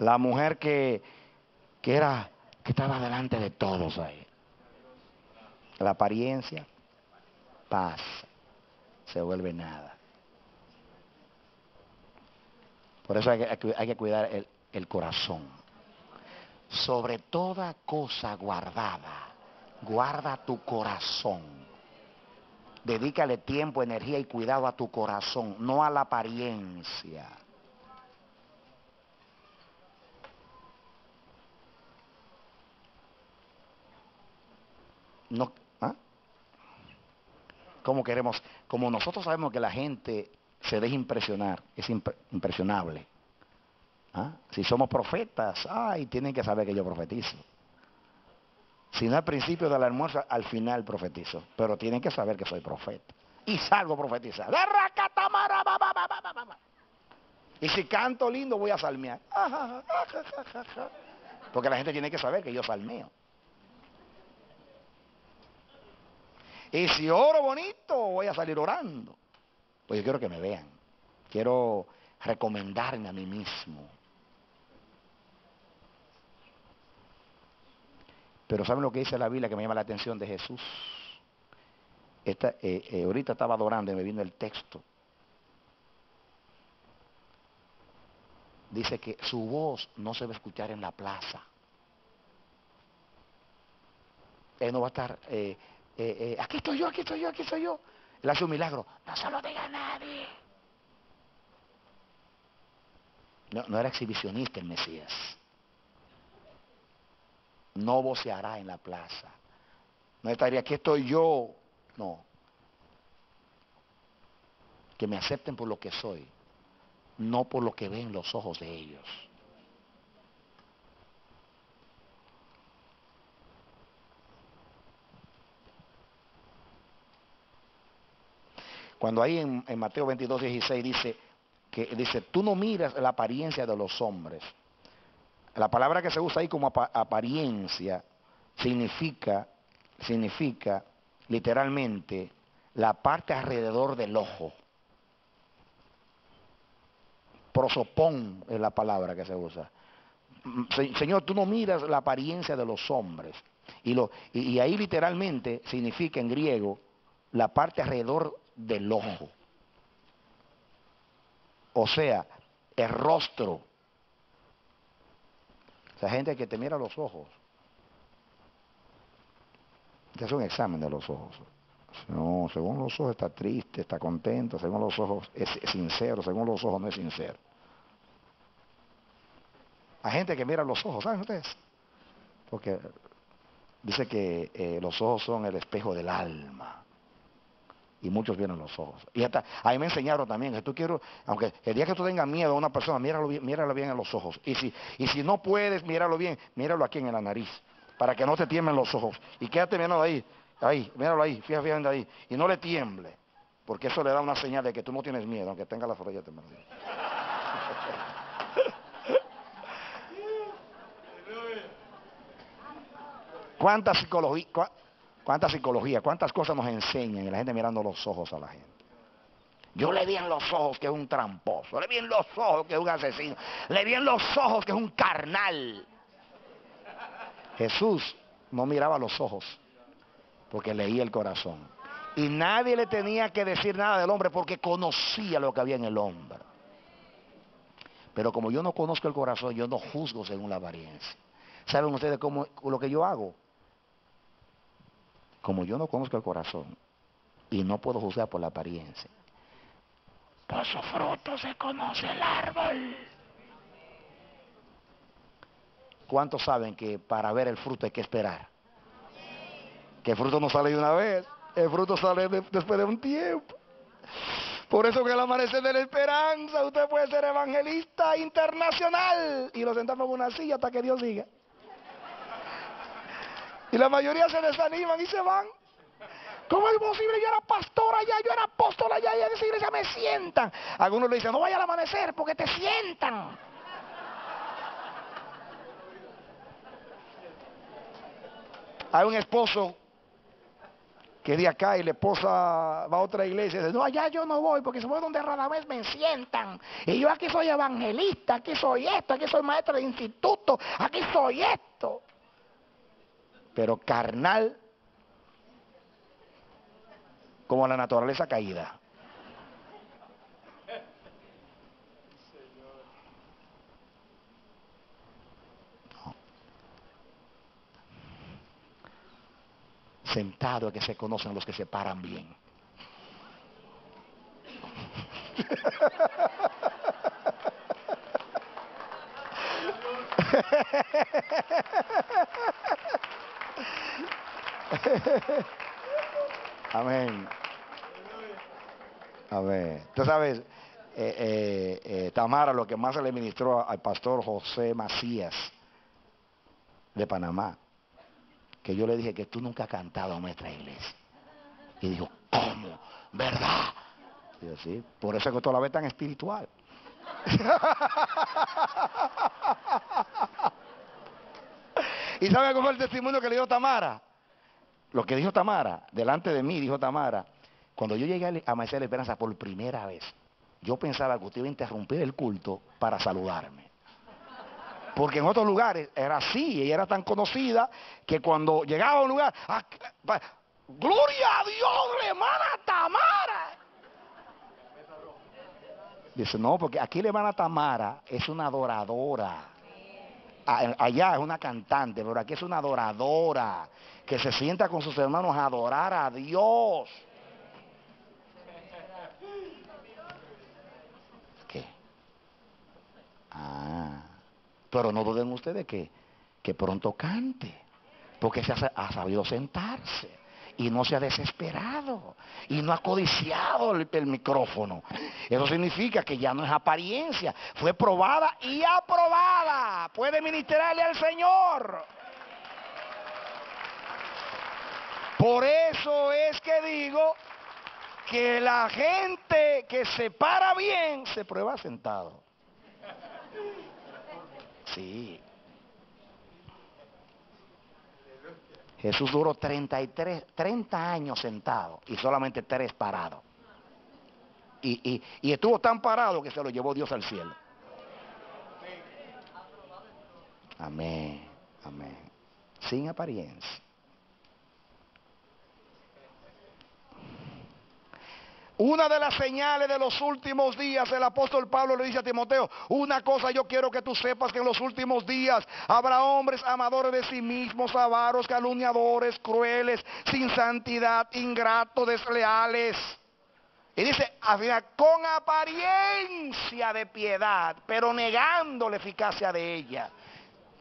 la mujer que, que era, que estaba delante de todos ahí. La apariencia pasa, se vuelve nada. Por eso hay que, hay que cuidar el, el corazón. Sobre toda cosa guardada, guarda tu corazón. Dedícale tiempo, energía y cuidado a tu corazón, no a la apariencia. No, ¿ah? ¿Cómo queremos? Como nosotros sabemos que la gente se deja impresionar, es impresionable. ¿ah? Si somos profetas, ay, tienen que saber que yo profetizo. Si no al principio del almuerzo, al final profetizo. Pero tienen que saber que soy profeta. Y salgo profetizar. Y si canto lindo, voy a salmear. Porque la gente tiene que saber que yo salmeo. Y si oro bonito, voy a salir orando. Pues yo quiero que me vean. Quiero recomendarme a mí mismo. Pero ¿saben lo que dice la Biblia que me llama la atención de Jesús? Esta, eh, eh, ahorita estaba adorando y me vino el texto. Dice que su voz no se va a escuchar en la plaza. Él no va a estar eh, aquí estoy yo, aquí estoy yo, aquí estoy yo. Él hace un milagro. No se lo diga a nadie. No, no era exhibicionista el Mesías. No voceará en la plaza. No estaría, aquí estoy yo. No. Que me acepten por lo que soy, no por lo que ven los ojos de ellos. Cuando ahí en, Mateo 22, 16 dice que dice, tú no miras la apariencia de los hombres. La palabra que se usa ahí como apariencia significa, significa literalmente la parte alrededor del ojo. Prosopón es la palabra que se usa. Señor, tú no miras la apariencia de los hombres. Y, lo, y ahí literalmente significa en griego la parte alrededor del ojo. O sea, el rostro. Esa gente que te mira los ojos. Este es un examen de los ojos. No, según los ojos está triste, está contento, según los ojos es sincero, según los ojos no es sincero. Hay gente que mira los ojos, ¿saben ustedes? Porque dice que eh, los ojos son el espejo del alma. Y muchos vieron los ojos. Y hasta, ahí me enseñaron también que tú quiero, aunque el día que tú tengas miedo a una persona, míralo míralo bien en los ojos. Y si, y si no puedes míralo bien, míralo aquí en la nariz para que no te tiemblen los ojos. Y quédate mirando ahí, ahí, míralo ahí, fíjate, fíjate ahí. Y no le tiemble, porque eso le da una señal de que tú no tienes miedo, aunque tenga la rodilla temblando. ¿Cuánta psicología, cuánta psicología, cuántas cosas nos enseñan y la gente mirando los ojos a la gente? Yo le vi en los ojos que es un tramposo, le vi en los ojos que es un asesino, le vi en los ojos que es un carnal. Jesús no miraba los ojos porque leía el corazón. Y nadie le tenía que decir nada del hombre porque conocía lo que había en el hombre. Pero como yo no conozco el corazón, yo no juzgo según la apariencia. ¿Saben ustedes cómo lo que yo hago? Como yo no conozco el corazón y no puedo juzgar por la apariencia, por su fruto se conoce el árbol. ¿Cuántos saben que para ver el fruto hay que esperar? Que el fruto no sale de una vez, el fruto sale después de un tiempo. Por eso que el amanecer de la esperanza, usted puede ser evangelista internacional y lo sentamos en una silla hasta que Dios diga. Y la mayoría se desaniman y se van. ¿Cómo es posible? Yo era pastor allá, yo era apóstol allá y en esa iglesia me sientan. Algunos le dicen, no vaya al amanecer porque te sientan. Hay un esposo que de acá y la esposa va a otra iglesia y dice, no, allá yo no voy porque se voy donde rara vez me sientan. Y yo aquí soy evangelista, aquí soy esto, aquí soy maestro de instituto, aquí soy esto. Pero carnal como la naturaleza caída. sentado a que se conocen los que se paran bien. Amén. Amén. Tú sabes, eh, eh, eh, Tamara lo que más se le ministró al pastor José Macías de Panamá que yo le dije que tú nunca has cantado en nuestra iglesia. Y dijo, ¿cómo? ¿Verdad? Y yo, sí, por eso es que tú la ves tan espiritual. ¿Y sabe cómo fue el testimonio que le dio Tamara? Lo que dijo Tamara, delante de mí dijo Tamara, cuando yo llegué a Maestría de Esperanza por primera vez, yo pensaba que usted iba a interrumpir el culto para saludarme. Porque en otros lugares era así, ella era tan conocida que cuando llegaba a un lugar, ah, gloria a Dios, hermana Tamara. Dice, no, porque aquí la hermana Tamara es una adoradora. Allá es una cantante, pero aquí es una adoradora que se sienta con sus hermanos a adorar a Dios. ¿Qué? Ah, pero no duden ustedes que, que pronto cante, porque se ha sabido sentarse y no se ha desesperado y no ha codiciado el, micrófono. Eso significa que ya no es apariencia, fue probada y aprobada. Puede ministrarle al Señor. Por eso es que digo que la gente que se para bien se prueba sentado. Sí. Jesús duró 33, 30 años sentado y solamente tres parados. Y, y, estuvo tan parado que se lo llevó Dios al cielo. Amén, amén. Sin apariencia. Una de las señales de los últimos días, el apóstol Pablo le dice a Timoteo, una cosa yo quiero que tú sepas que en los últimos días habrá hombres amadores de sí mismos, avaros, calumniadores, crueles, sin santidad, ingratos, desleales. Y dice, con apariencia de piedad, pero negando la eficacia de ella.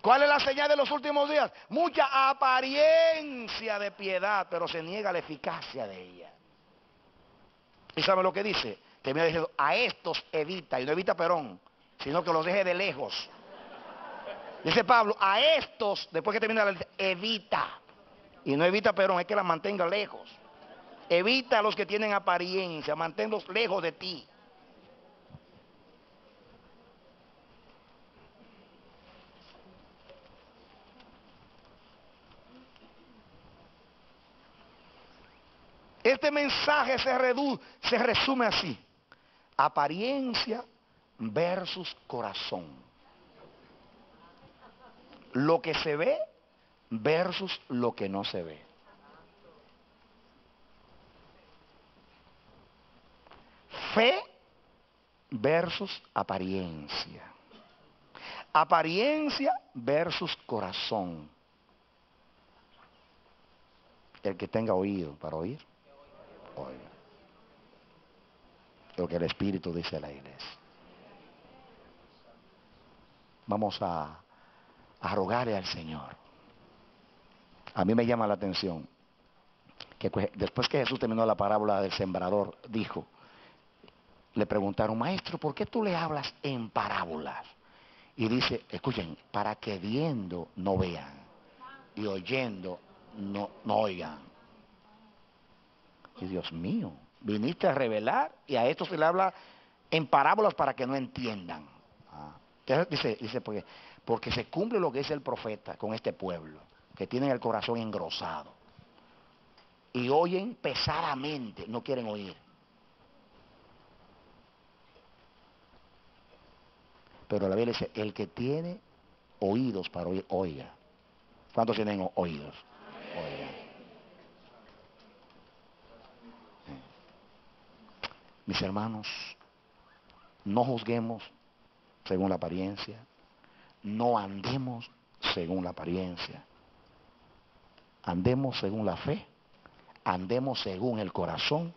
¿Cuál es la señal de los últimos días? Mucha apariencia de piedad, pero se niega la eficacia de ella. ¿Y sabe lo que dice? Termina diciendo, a estos evita, y no evita Perón, sino que los deje de lejos. Dice Pablo, a estos, después que termina la evita. Y no evita Perón, es que la mantenga lejos. Evita a los que tienen apariencia, manténlos lejos de ti. Este mensaje se, se resume así. Apariencia versus corazón. Lo que se ve versus lo que no se ve. Fe versus apariencia. Apariencia versus corazón. El que tenga oído para oír. Lo que el Espíritu dice a la iglesia. Vamos a, a rogarle al Señor. A mí me llama la atención que pues, después que Jesús terminó la parábola del sembrador, dijo, le preguntaron, maestro, ¿por qué tú le hablas en parábolas? Y dice, escuchen, para que viendo no vean y oyendo no, no oigan. Y Dios mío, viniste a revelar y a esto se le habla en parábolas para que no entiendan. Ah. Dice, dice porque, porque se cumple lo que dice el profeta con este pueblo, que tienen el corazón engrosado. Y oyen pesadamente, no quieren oír. Pero la Biblia dice, el que tiene oídos para oír, oiga. ¿Cuántos tienen oídos? Mis hermanos, no juzguemos según la apariencia, no andemos según la apariencia, andemos según la fe, andemos según el corazón,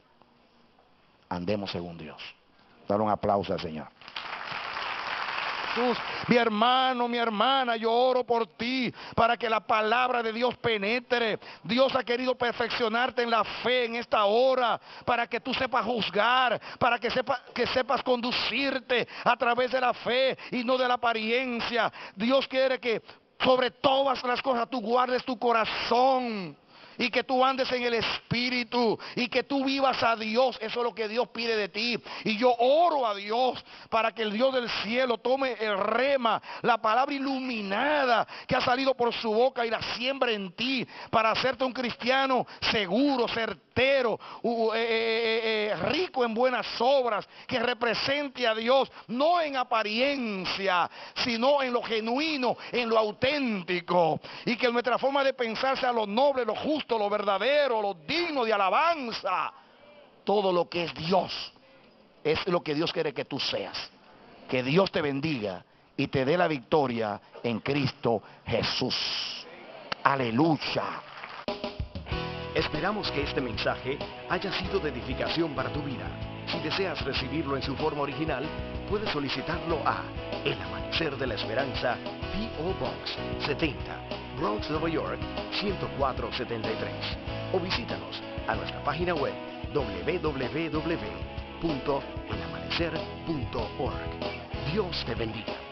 andemos según Dios. Dar un aplauso al Señor. Mi hermano, mi hermana, yo oro por ti para que la palabra de Dios penetre. Dios ha querido perfeccionarte en la fe en esta hora, para que tú sepas juzgar, para que, que sepas conducirte a través de la fe y no de la apariencia. Dios quiere que sobre todas las cosas tú guardes tu corazón y que tú andes en el Espíritu y que tú vivas a Dios. Eso es lo que Dios pide de ti. Y yo oro a Dios para que el Dios del cielo tome el rema, la palabra iluminada que ha salido por su boca y la siembre en ti para hacerte un cristiano seguro, certero, eh, eh, eh, rico en buenas obras, que represente a Dios, no en apariencia, sino en lo genuino, en lo auténtico. Y que nuestra forma de pensar sea lo noble, lo justo, lo verdadero, lo digno de alabanza. Todo lo que es Dios es lo que Dios quiere que tú seas. Que Dios te bendiga y te dé la victoria en Cristo Jesús. Aleluya. Esperamos que este mensaje haya sido de edificación para tu vida. Si deseas recibirlo en su forma original, puedes solicitarlo a El Amanecer de la Esperanza, P.O. Box 70, Bronx, Nueva York 10473. O visítanos a nuestra página web www.elamanecer.org. Dios te bendiga.